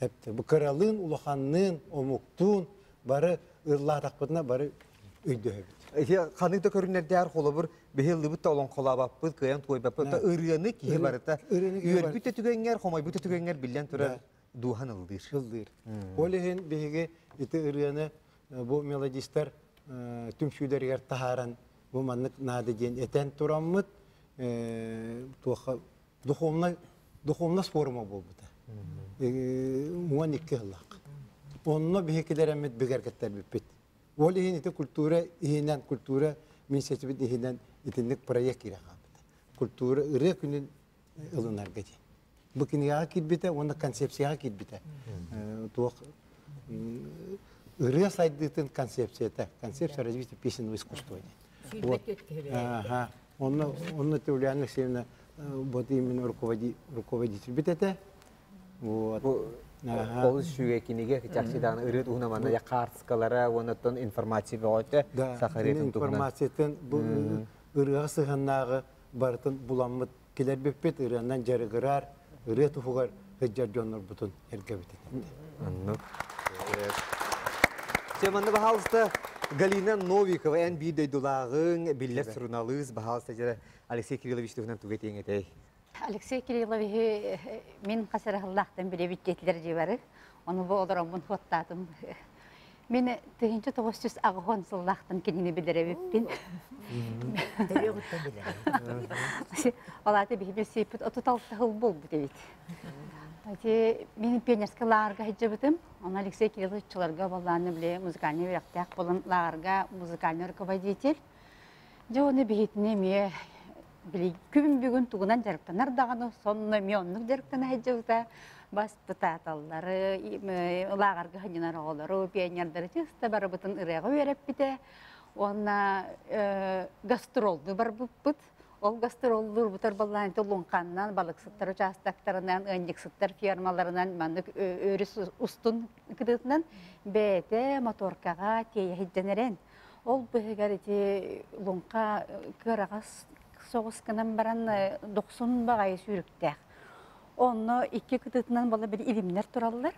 Хепте бу каралын улаханнын омуктун бары ырла такпытына бары өйдө хеп. Эти ханыта көрүнөр дәр холы лыбыт та олон колаба бит кыян той бап та ырыны ки барыта. Үйөр бүтө түгәнгәр, хомай бүтө түгәнгәр билен тура духан ылдыр. Кылдыр. Олеген беге ите ырыны бу мелодистер түмшүдергер тахаран бу маннык нады ден этен тураммыт туха духовна духовна форма болбута. Муан икки хыллак. Онно бехекелеремет бигеркеттер биппит. Олеген ите культура ихинен культура мен сетибит ихинен итинник проект кирагабыта. Культура ыры күнүн ылынарга ден. Бу кинега китбите, оны концепцияга китбите. Туох ыры сайдытын концепцията, концепция развития песенного искусства. Вот. Ага. Он, он Ульяна Алексеевна, вот именно руководи, руководитель. Бит это? Вот. Ол шүгә кинеге чакчыдан ыры тугуна мана я картскалара, онотон информация бөгөтө тугуна. информациятын бу ырыга сыганнагы бартын буламмыт келер беппет ырыанан жарыгырар, ыры туфугар хыджар жоннор бутун эргебит. Аннык. Теманы бахалыста Галина Новикова ән бейді дулағың биллер сұрыналыз бахалыста жері Алексей Кириллович туғынан түгет еңетей. Алексей Кириллович мен қасыр ғыллақтан біле бүттетлер жебары. Оны бұл одырымын хоттадым. Мен тегінші тоғыз ағыған сыллақтан кенені білдіре біппін. Олаты бейбіл сейпіт отут алты ғыл бол бұд Ати мен пионерский лагерга хиджабытым. Он Алексей Кириллович чуларга болланы биле музыкальный верактак болын лагерга музыкальный руководитель. Же оны бейітіне ме біле күн бүгін тугунан жарықтанар дағаны сонны мионнук жарықтана хиджабыта. Бас пытаталлары, лагерга ханинар оғылары, пионердары чыста бары бұтын ырыға вереп бите. Онна гастролды бар бұт. Ол гастроллар бутар баллан толунканнан балык сыттар участактарынан ынжык сыттар фермаларынан маннык өрүс устун кыдытынан бете моторкага тие хидженерен. Ол бегер ити лунка кырагас соғыс баран 90 багай сүрүктәк. Онно икки кытытынан бала бир илимнер тураллар.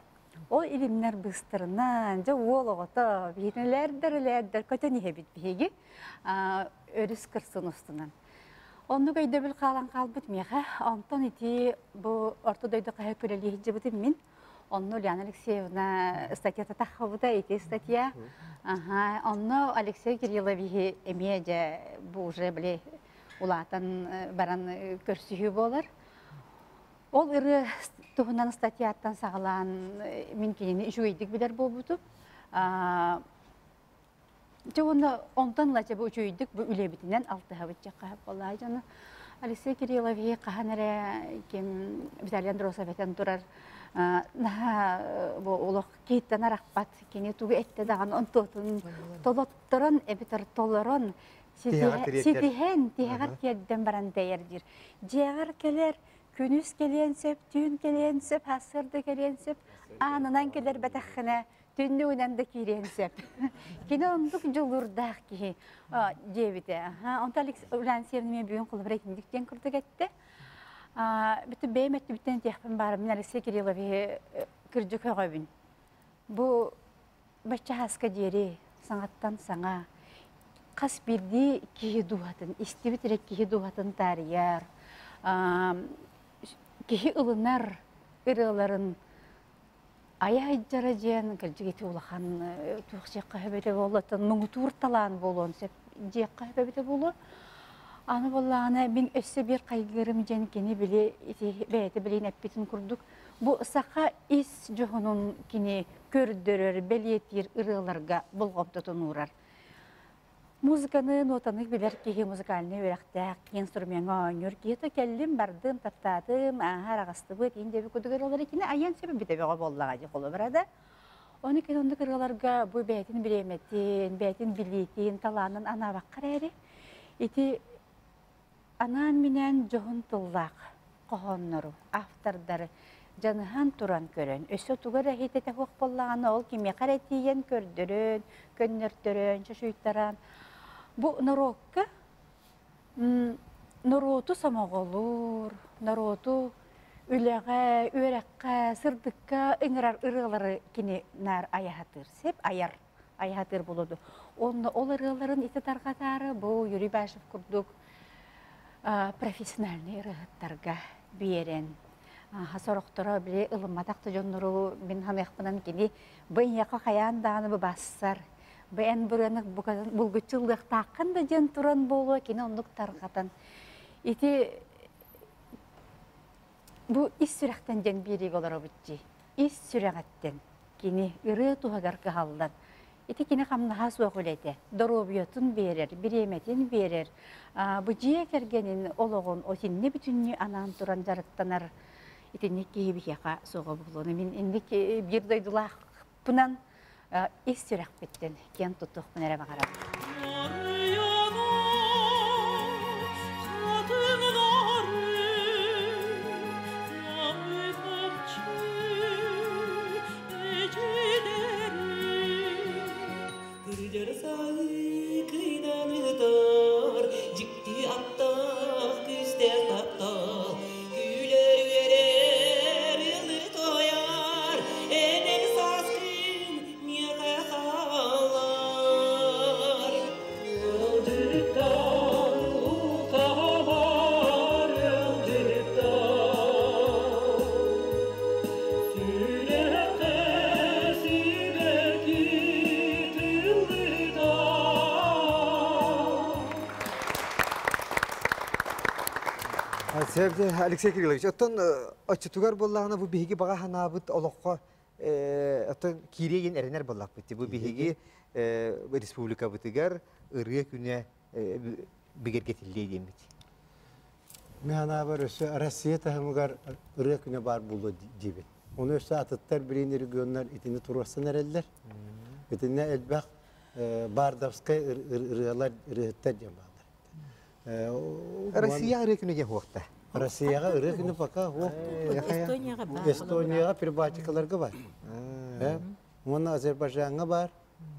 Ол илимнер быстырынан, же ол оғыта, бейнелердер-лердер, көтені хебит бейги, өріс кырсын устынан. Онну гайда бил қалан қалбыт меха, онтон ити бу ортодойды қая көрелі хиджибытым min. Онну Ульяна Алексеевна статьята тахабыта ити статья. Ага, онну Алексей Кириллович эмеже бу уже біле улатан баран көрсүхү болар. Ол ыры туһунан статьяттан сагалаан э, мин кинини үчүгейдик билер болбутуп Жоғында онтан лача бу үчүйдік бу үлебитинен алтыһабыт жакка боллай жана Алексей Кириллович каханере кем Виталий Андросовитен турар а, наха улох кейттен онтотун толотторон эбитер толорон Тиһагар тириеттер. ситиһен тиһагар тиерден баран келер күнүс келенсеп түн келенсеп хасырды келенсеп анынан келер бәтәххенә түннү унан да киренсеп кине ондук жолурдаах ки дебите аха онта алекс улансиевна мен бүгүн кулубра киндиктен курдук этте бүтү бейметти бүттен тияхпын бары мен алексей кириллович кырдык өгөбүн бу бачча хаска диери саңаттан саңа. Кас бирди киһи дуһатын истибитерек киһи дуһатын тарыяр. Киһи ылынар ырыларын ая айджара жиэн кырдьыгити улахан туох жиэкка хөбөтө болотон муңутуур талаан болуон сеп жиэкка хөбөтө болу аны боллаана мин өссө бир кайгырым жен кини били ити бэйэти билин эппитин курдук. Бу саха ис жохунун кини көрдөрөр белиетир ырыыларга болгомтотун урар Музыканы, нотаны билер киһи музыкальный үрэхтээх, инструмент оңнур, киһи келлим бардым, таптатым, аһар агастыбыт, инде би кудугар олар икine аян себе битебеге боллага жи колу барада. Оны кен онды кыргаларга бу бәйтин билеметин, бәйтин билитин, таланын ана баккар эри. Ити анан менен жоғын тыллак кохоннору, автордары жаныхан туран көрөн. Өсө тугар әхитете хук боллаганы ол киме каретиен көрдөрөн, көннөртөрөн, шошуйттаран. Бу нарокка нароту самоголур, нароту үлеге, үрәккә, сырдыкка ыңырар ырылары кини нар аяхатыр сеп, аяр аяхатыр болуду. Онны ол ырыларын ите таргатары бу Юрий Башев курдук профессиональный ырыттарга биерен. Хасороқтора биле ылымматақты жоннору мен хамяқпынан кини быйяқа хаян дағаны бу бассар. Бән бүрәнік бұлгычылдық тақын да жен туран болу кини ондық тарғатан. Ити бу ис сүрәқтен жен бирик олар обытчи. Ис сүрәғаттен кини ыры туһагар кахалдан. Ити кини хамнаха суақулете. Доробиотун берер, биреметин берер. Бу жие кергенин ологон осинне бүтүннү анан туран жарыктанар. Итинне киебихяка соға болуны. Мен бир дойдулах пунан ис сүрәк биттен кен тутук пунара багарам. Сәбде Алексей Кириллович, оттон очутугар боллағына бу биһиги бага ханабыт олоққа оттон киреген эренер боллақ битти. Бу биһиги республика бытыгар ырыя күнә бигергетилдей деймит. Механа бар өсө Россия тахымыгар ыры күнө бар булу дибит. Оны өсө атыттар бирин регионнар итини турвасын эрелдер. Итине элбак Бардовскай ырыалар ырыттар балдар. Россия хуақта. Россияга ыры күнө пока о Эстонияға бар. Эстонияга Прибалтикаларга бар. Э, Оны Азербайжанга бар.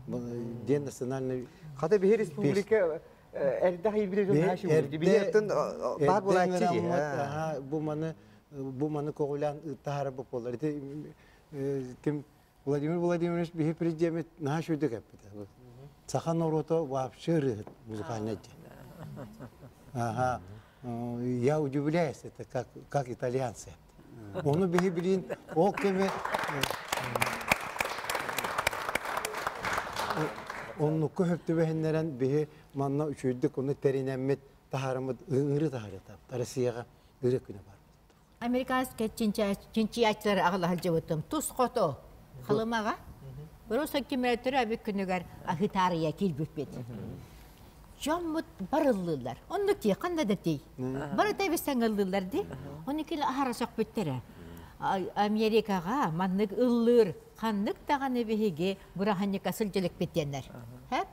Бу Ден национальный Хата биһи республика элдә хайбир жон хашы булды. Биһи оттон бар булачы. Бу маны бу маны когулян тахара бу болар. Ким Владимир Владимирович бихи президент на шуйды капита. Сахан орото вообще музыкальный. Ага. Я удивляюсь, это как, как итальянцы. Bilin, o kemi onu köhüptü behenleren bihi manna üçüydük onu terinemmit taharımı ığırı taharı taptı. Arasıyaga ırı küne var. американский чинчиячылар ағылахал жабытым. Тус қото халымаға. Бір осы кеметтері әбік күнігер ахитария келбіппет. Жоммут барыллылар. Қанда да тей. Бары тей бістен ыллылар де. Оны келі ахара соқпеттері. Америкаға маннык ыллыр, қаннык тағаны бігеге бұраханник асыл jelek беттенler. Хәп?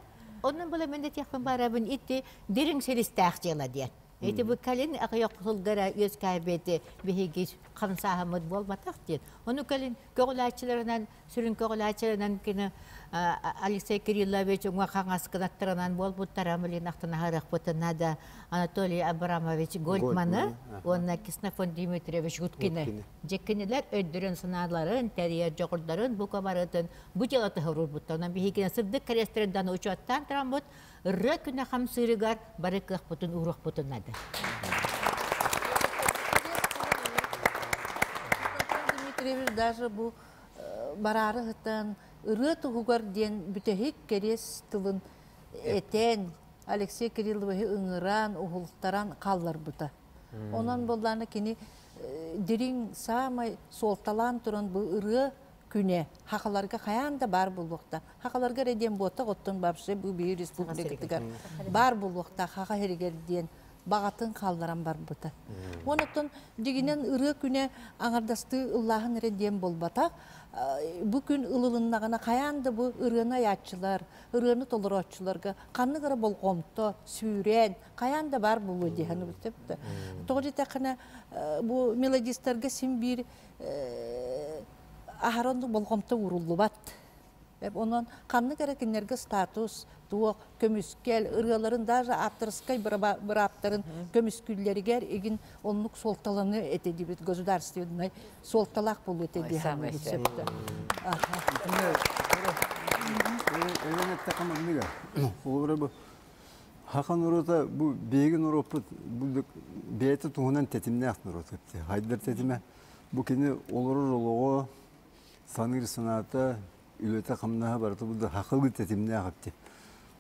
Ben de tiyakın barabın itti, derin selis tağcıyla diyen. Eti bu kalin ayak hılgara öz kaybeti bihigi kamsahamız bol batak diyen. Onu kalin köğülaçlarından, sürün köğülaçlarından kine Алексей Кириллович уңа қаңас кынаттырынан бол буттарамылин ақтына бутына да Анатолий Абрамович Гольдманы, онна Киснафон Дмитриевич Гуткины. Жеккинелер өйдірін сыналарын, тәрия жоғырдарын, бұқа барытын, бұ jelаты хаврур буттарынан бихикіне сырдық кәрестерінден учуаттан тұран бұт, ыры күні хам сырыгар бары кық бутын уруқ бутын нады. Дмитриевич даже бу э, барары ыры тугугар ден бүтехик керес тылын этен Алексей Кириллович ыңыран, ухултаран қаллар бута. Онан болланы кини э, дирин самай солталан туран бу ыры күне хақаларга қаян да бар булуқта. Хақаларга реден бота готтон бапшы бу бир республикатыгар бар булуқта хақа херигер ден бағатын қалдаран бар бұта. Онытын дегенен ыры күне аңардасты Аллахын реден болбата, бу күн ылылыннағына қаянды бу ырыны ятчылар, ырыны толыротчыларға, қанны қара болғомто, сүйрен, қаянда бар бұлы дегені бұстепті. Тоғы жетақына бу мелодистерге сен бір ахаронды болғомто урулу бат. Бәп онан қанны кәрекенлерге статус, туық, көміскел, ырғаларын даже авторскай бір аптарын көміскүллерігер егін онлық солталаны әтеді бет государственный солталақ бұл әтеді. Элементте камадныга. Олора бу Хақан туһунан тетимне ахныр отыпты. Хайдар тетиме бу кини олорор олого саныр саната үлөте камнаха барты бу хакылы тетимне ахыпты.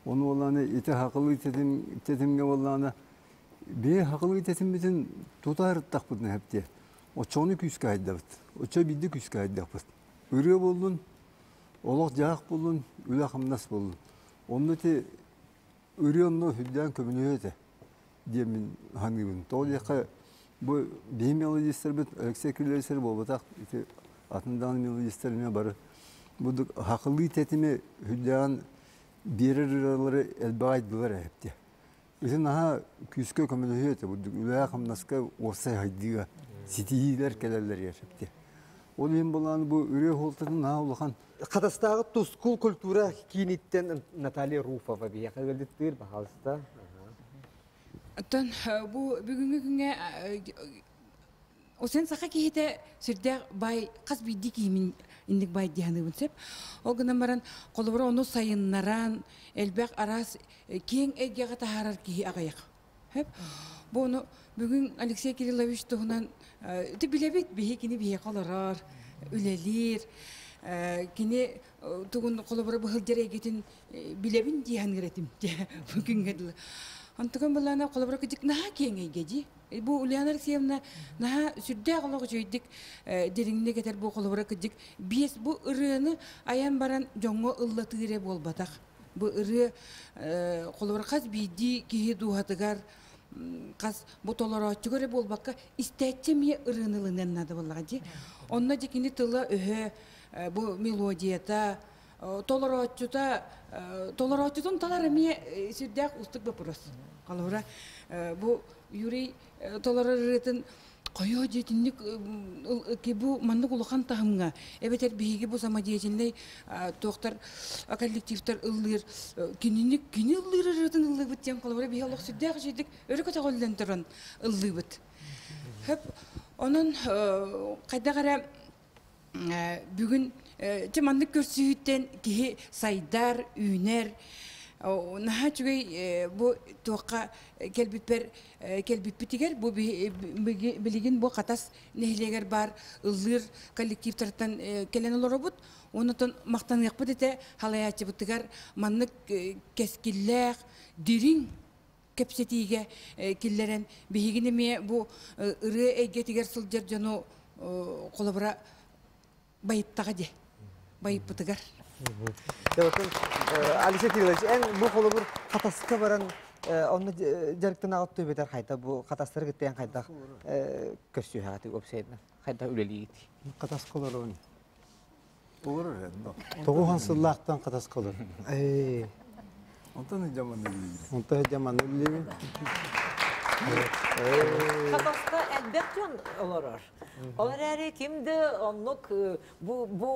Оны оланы ите хакылы тетим тетимге оланы бе хакылы тетим битин тутарыттак бу хепте. Очону күскә айдабыт. Очо бидди күскә айдабыт. Үрө болдун Олох жаак болун, үле хамнас болун. Онны те үрионно хүдден көмүнөте. Демин хангыбын. Тол яка бу бей мелодистер бит Алексей Крилесер болбатак ите атындан мелодистер ме бары. Бу хакылы тетиме хүдден берерлары элбайт булар хепте. Исен аха күскө көмүнөте бу үле хамнаска осай хайдыга ситиилер келелер яшепте. Ол ем боланы бу үрө холтатын на улахан Қатастағы тускул культура киниттен Наталья Руфова бия кагылдыттыр бахалыста. Оттон бу бүгүнгү күнгө осен сака кихите сүрдэ бай кас бидди кийимин индик бай дианы сеп. Ол гына баран колобро ону сайыннаран элбек арас кең эдгега тахарар кихи агаяк. Хеп. Бу ону бүгүн Алексей Кириллович туһунан ты билебит бихи кини бихи колорор, үлелир. кини тугун колобора быһылдер эгитин билебин дихан геретим бүгүн гедил антыгын булана колобора кыдык наха кеңейге ди бу Ульяна Алексеевна наха сүрдэ колого жойдик дериңне кетер бу колобора кыдык биес бу ырыны аян баран жоңго ыллатыыре болбатак бу ыры колобора каз биди киһи дуһатыгар каз бу толорочугоре болбакка истәтче мие ырынылынен нады боллага ди онна тыла өһө бу мелодията толорочута толорочутун талары мие сүрдәк устык вопрос калура бу юрий толорорытын койо жетинник ки бу маннык улахан тахымга эбетер биһиги бу самодеятельный токтор коллективтер ыллыр кининик кини ыллырырытын ыллыбыт тен калура биһи олох сүрдәк жедик өрөкө таголлен туран ыллыбыт хөп онун кайда кара бүгүн теманнык көрсүүттен киһи сайдар үүнер наха чүгей бу туакка келбиппер келбиппитигер бу билигин бу катас нехилегер бар ыллыр коллективтардан келен олоробут онутон мактаныякпыт эте халаячыбытыгар маннык кескиллээх дириң кепсетиге киллерен бихигине ме бу э, ыры эйгетигер сылжар жону колобура байыптага де байыппытыгар Дәвәтен Алексей Кириллович, ән бу холы бер хатаска баран онны жарыктан агып төбетер хайта бу хатастар гиттен хайта көсү хаты көпсәйдә. Хайта үлели гит. Катас колор он. Olur ya. Тогухан сыллактан катас колор. Эй, Ondan zaman ne bileyim. Онта жаман үллеби. Катаста әлбәт жон олорор. Олар әрі кимді оннук бу бу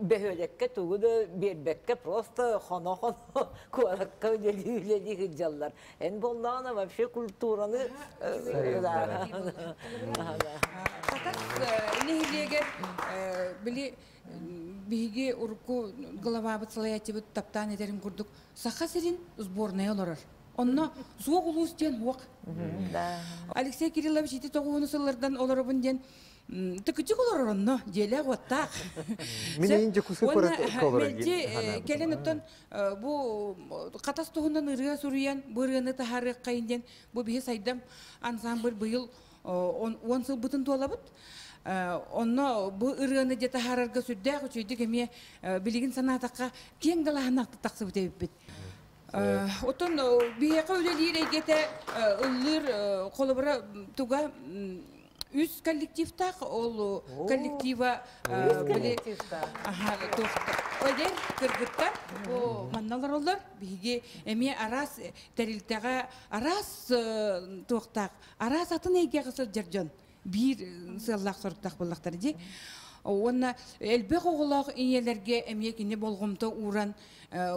бөхөлекке тугуды бербекке просто куалакка үлели үлели хиджаллар. Эн боллана вообще культураны Катас нехилегер били биһиги урку головабыт салаятибыт таптан этерин курдук саха сирин сборная олорор онно суок улуус диэн хуак алексей кириллович ити тогууну сыллардан олоробун диэн тыкычык олорор онно? диэле оттаак Мен инже кусы көрөт колор Мелти келен оттон бу катас туһунан ырыа суруян бырыаны тахары кайын диэн бу биһи сайдам ансамбль быйыл он сыл бытын туолабыт онно бу ырыаны де тахарарга сүрдээх үчүйдүк эме билигин санаатакка кең далаанакты таксыбыт эбиппит Отон биһэка үлэлиир эйгете ыллыр колобура туга үс коллективтах ол коллектива Одер кыргыттар бу манналар олар биге эме арас терилтеге арас туактак арас атын эйге кысыр жержон бир сыллак сорттак буллактар ди Онна элбек оголақ иелерге эме кине болгомто уран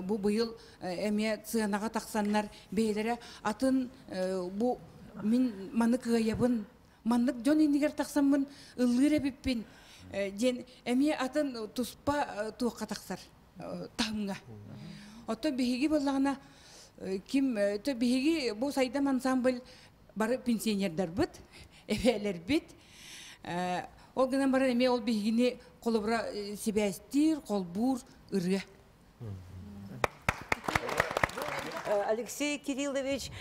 бу быйыл эме цыанага таксаннар бейлере атын бу мин маны кыябын маннык жон инигер таксаммын ыллыр эбиппин ден эме атын туспа туакка таксар таңга ото биһиги боллагана ким то биһиги бу сайдам ансамбль бары пенсионердар бит эбелер бит ол гынан бара эме ол биһигини колобура себястир колбур ырыа Алексей Кириллович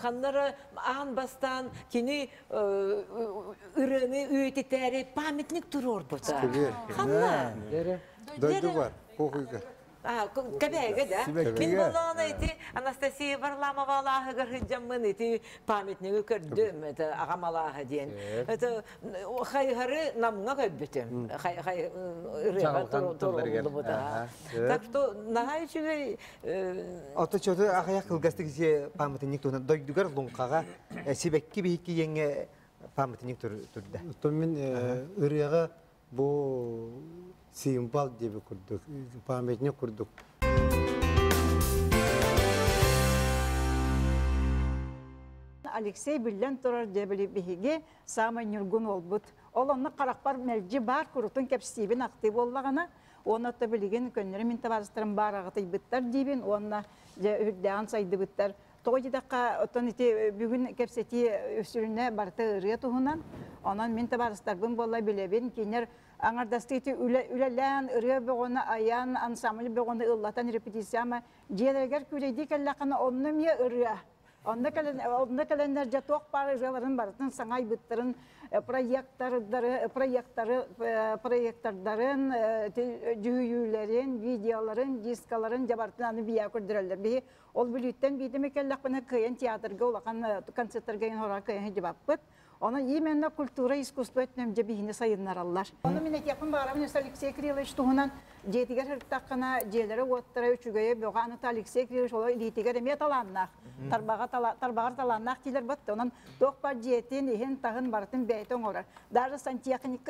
ханнара ан бастан кини ырыны үйететери памятник турор бута. Ханна. Дойду бар. А, кабеге, да? Мин болланы эти Анастасия Варламова Аллахы гырхыджаммын эти памятниги көрдüm, это агамалаха ден. Это хайгары намга көббүтүм. Хай хай ырыга Чагылган толларыгер. бута. Ага. Так что нагай чүгей Ото чөтө ахая кылгастык же памятник туна дойдугар лункага себекки бихикки еңе памятник. Тон мен ырыяга бу символ деп курдук. Памятник курдук. Алексей Биллен турар дебили биһиги самый нюргун олбут. Ол онны каракпар мелжи бар курутун кепсибин акты боллагана. Оны та билеген көннөрү мин табарыстырым барагыты биттер дибин, онна же үрдән сайды биттер. Тоги дакка отон ити бүгүн кепсети өсүрүнө барты ырыя туһунан, онан мин табарыстарбын болла билебин кинер аңардастыйты үлелән ырыя бөгөне аян ансамбль бөгөне ыллатан репетицияма жедергер күрейди келлакана онны мия ырыя Онда кален онда календар жаток бар жаларын бартын саңай биттарын проекттардары проекттары проекттардарын жүйүлерин видеоларын дискаларын жабартын аны бия көрдүрөлөр би ол бүлүттен бидеме келлакпына кыйын театрга улакан концерттерге хора жабаппыт Оны именно культура искусство этнем жебихине сайыннараллар. Оны мен якын барамын Алексей Кириллович туһунан жетигер хыртаккана желери оттара үчүгөйө бөганы Алексей Кириллович ол илитигер эме таланнах. Тарбага тала тарбагар таланнах тилер батты. Онан ток бар жетин ихин тагын бартын бейтон орар. Даже сантехник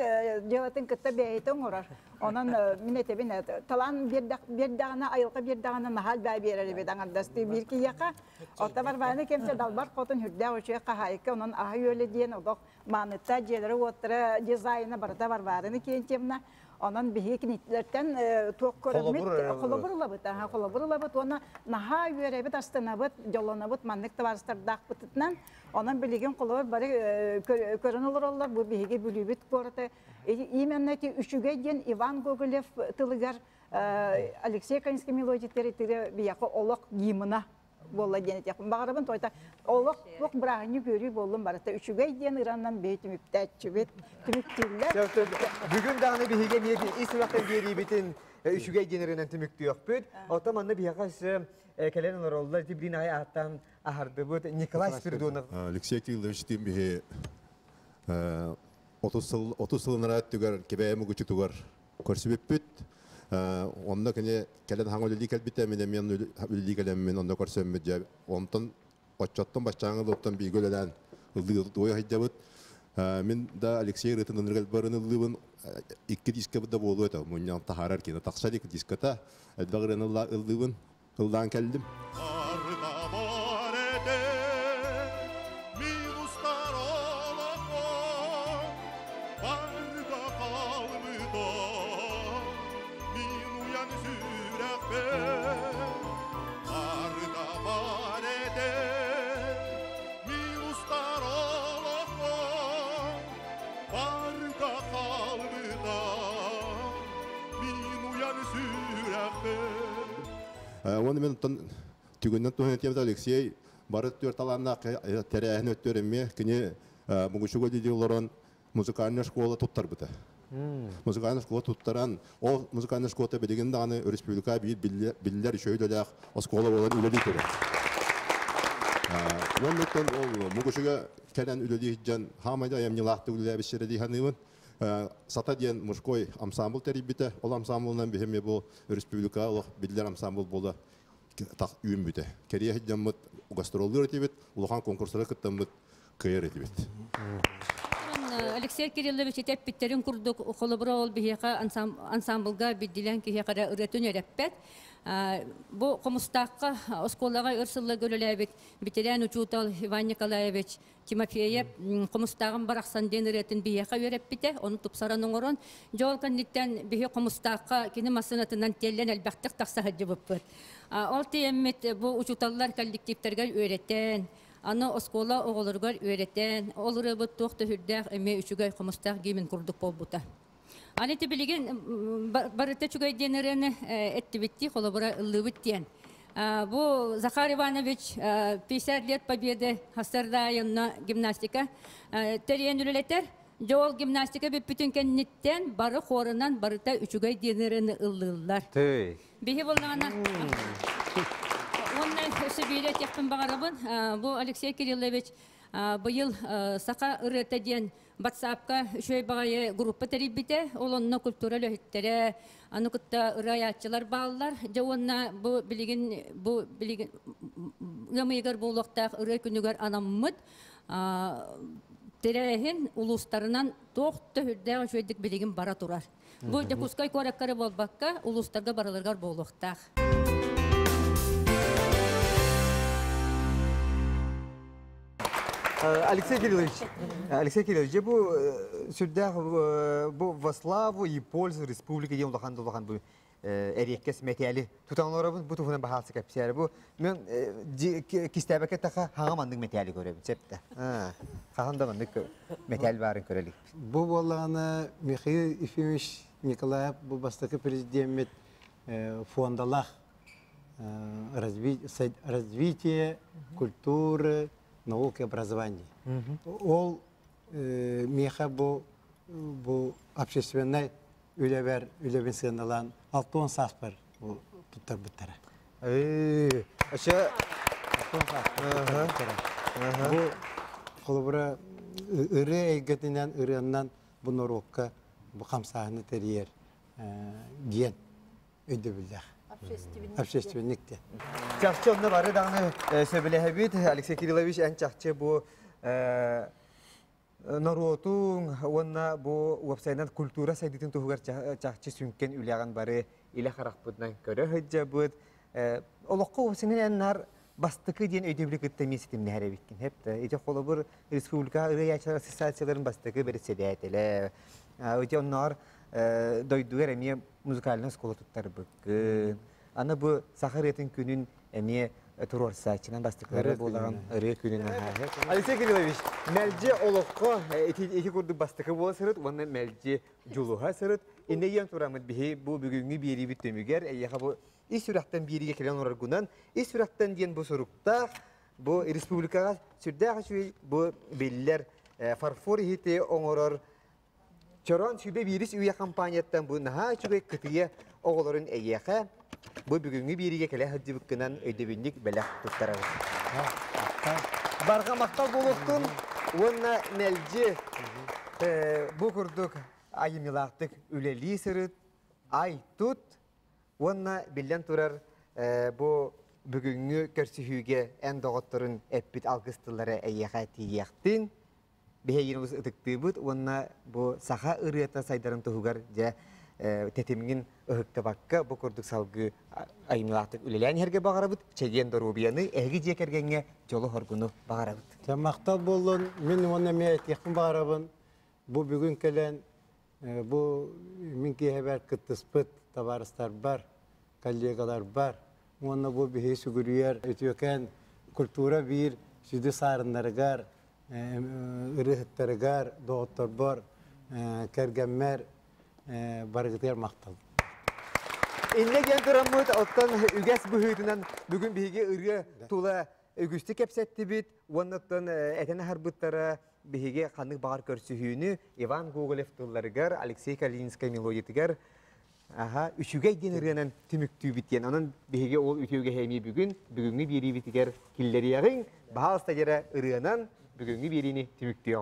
делатын кытта бейтон орар. Онан мен этебин талан бердагана айылга бердагана нахал бай берер бе даңардасты бир кияка. Ота бар баны кемсе далбар котун хүрдә өчө кахайка онан ахы өле диен одох маныта желери оттара дизайны барда бар барын кийинчемна. Онан биһи кинитлерден туок көрөмүт холобурлабыт, аха холобурлабыт, она наха үйөребит астанабыт, жолонабыт маннык табарыстардак бытытынан, онан билеген колобур бары көрөн олороллар, бу биһиге бүлүбүт корыты. Именно эти үчүгө ден Иван Гоголев тылыгар Алексей Канинский мелодиятери тире бияко олок гимна болла диэн этиякпын багарабын тойта олох лох брагыны көрүү боллум барата үчүгэй диэн ыраннан бей түмүктүллер Бүгін дағыны генерінен түмікті yok бүт. Ота манна бияқасы кәлен тибрин ай аттан ахарды бүт Николай Спиридонов. Алексей Кириллович Тимбихи 30 сылынара түгер кебәе мүгүчі түгер көрсібіп бүт. Онда кәне кәлен хаң өлі кәлбіті мен мен өлі кәлем мен онда көрсем бүт. Онтан отчоттан башчаңы лоптан бейгі өлелән ылды ой хайдабыт. Мен да Алексей Рытын барын икки болу тахарар. Мен тон түгіннен туһын тем Алексей бары төрт аланна тәрәһен өттөрөмме кини мугушуго дидилорон музыкальная школа туттар быта. Музыкальная школа туттаран ол музыкальная школа билеген даны республика бит биллер шөйдөләк школа болан үлели төре. Мен мектен ол мугушуга кәлән үлели жан хамайда ям нилахты үлеле бишере диханыбын. Сата диен мужской ансамбл терибите, ол ансамблынан бихеме бу республика ол биллер ансамбл болда так үйін бүте. Керия хиджаммыт гастроллер этибит, улахан конкурсlara кыттаммыт кыйыр этибит. Алексей Кириллович этеп биттерин курдук холобура ол бихека ансамблга биддилен кихекара ыретүн эреппет. Бу комустакка осколага ырсылла гөлөлөбит битерен учутал Иван Николаевич Тимофеев комустагын бараксан ден ыретин бихека вереппите, onu тупсаран оңорон. Жол кандиттен бихе комустакка кини масынатынан теллен элбактык такса хаджыбыппыт. Ол тиеммит бу учуталлар коллективтерге өйреттен, аны оскола оголоргар өйреттен, ол рыбыт тоқты хүрдәк эме үчүгай комустак геймин курдук болбута. Аны те билеген барыта чугай денерен эттибитти холобура ыллыбыт диен. Бу Захар Иванович 50 лет победы Хастар районна гимнастика. Терен үлелетер, Жол гимнастика бит бүтүн кенниттен бары хорунан барыта үчүгай денерен ыллылар. Тей. Бихи болнағана. Онна өсі бейре текпін бағарабын. Бұл Алексей Кириллович бұйыл сақа ұрыта ден WhatsApp-ка үшөй бағайы группа тәрібіте, ол онына культура лөхіттері, аны күтті ұраятчылар бағылар. Жауынна бұл білеген, бұл білеген, ғамыйгар болуқтақ ұрай күнігер анаммыд, Терәһин улустарынан тоқты хүрдәгә шөйдік білеген бара турар. Бұл жакускай кораккары болбакка улустарга бараларгар болуқтақ. Алексей Кириллович, Алексей Кириллович, bu сүрдәк bu Вославу и пользу республика дем лахан лахан bu эреккес метели тутанларыбыз бу туфунан бахалсы капсияр бу мен кистәбәкә таха хаңамандың метели көрәбез септе. Хаханда мандык метел барын көрәлик. Бу болланы Михаил Ефимович Николаев бу бастакы президент фондалах развитие культуры, науки образования. Ол меха бу бу общественный үлебен сыналан алтон саспар бу туттар буттара. Э, аша Бу холбура ыры эйгетинен ырыннан бу норокка бу хамсаһны терьер диен өйдө билдах. Общественникте. Чахчы бары Алексей Кириллович ән чахчы бу Норотун, онна бу вебсайнан культура сайдытын туһугар чахчы сүнкен үляган бары иле харахпытнан көрө хөджә бут. Олоққа осының әннар бастыкы ден өйдөбілік үтті месетім нәре біткен. Хепті, еті қолы бір республика ұрыячар ассоциацияларын бастыкы бір седәтелі. Өте оннар дойдугар әме музыкальный школа туттар бүккін. Аны бу сахар етін күнін әме турор сачынан бастыкылары болған ыры күнін. Алексей Кириллович, мәлже олыққа эти күрді бастыкы бола сырыт, оны мәлже жулуға сырыт. Инде ен турамыд бихи бу бүгүнгү бири бит төмүгер, эйяха бу ис үрәхтен бириге келен оргунан ис үрәхтен диен бу суруктах бу республикага сүрдәгә шуй бу биллер э, фарфор хите оңорор Чорон сүбе бирис үйе компанияттан бу наха чугай кытыя оголорун эйеха бу бүгүнгү бириге келе хыджыбыккынан өйдөбүндик белек туттарабыз. Барга мактал болуктун уонна нелжи э, бу курдук айымилактык үлели сырыт ай тут. Уонна биллен турар э, бу бүгүнгү көрсүхүүгө эн доготторун эппит алгыстылары эйеха тиектин бейгенугус ытыктыыбыт уонна бу саха ырыата сайдарын туһугар же э, ыһыктабакка бу курдук салгы айымилактык үлелән херге багарабыт чеген дорубияны эги жекергенге жолу хоргуну багарабыт Та мақтал болын, мен оны мен яқын барабын. Бу бүгін келен, э, бу мен кейбір кыттыспыт табарыстар бар, коллегалар бар. Оны бу бихе сүгүрүер, өтөкен культура бир, сүді сарындарыгар, ырыхыттарыгар, бар, кәргәммәр, баргытыр мақтал. Инне ген тураммыт оттан үгәс бүһүтүнөн бүгүн биһиге ыры тула үгүстү кепсетти бит, уоннаттан этене харбыттара биһиге ханнык багар көрсүһүүнү Иван Гоголев тулларыгар, Алексей Калининская мелодиятыгар Аха, үчүгэй ден ырыянан түмүктүү биткен. Онон биһиге ол үтүүгө хеми бүгүн, бүгүнгү бири битигер киллери ягын, баалста жера ырыянан бүгүнгү бирини түмүктүү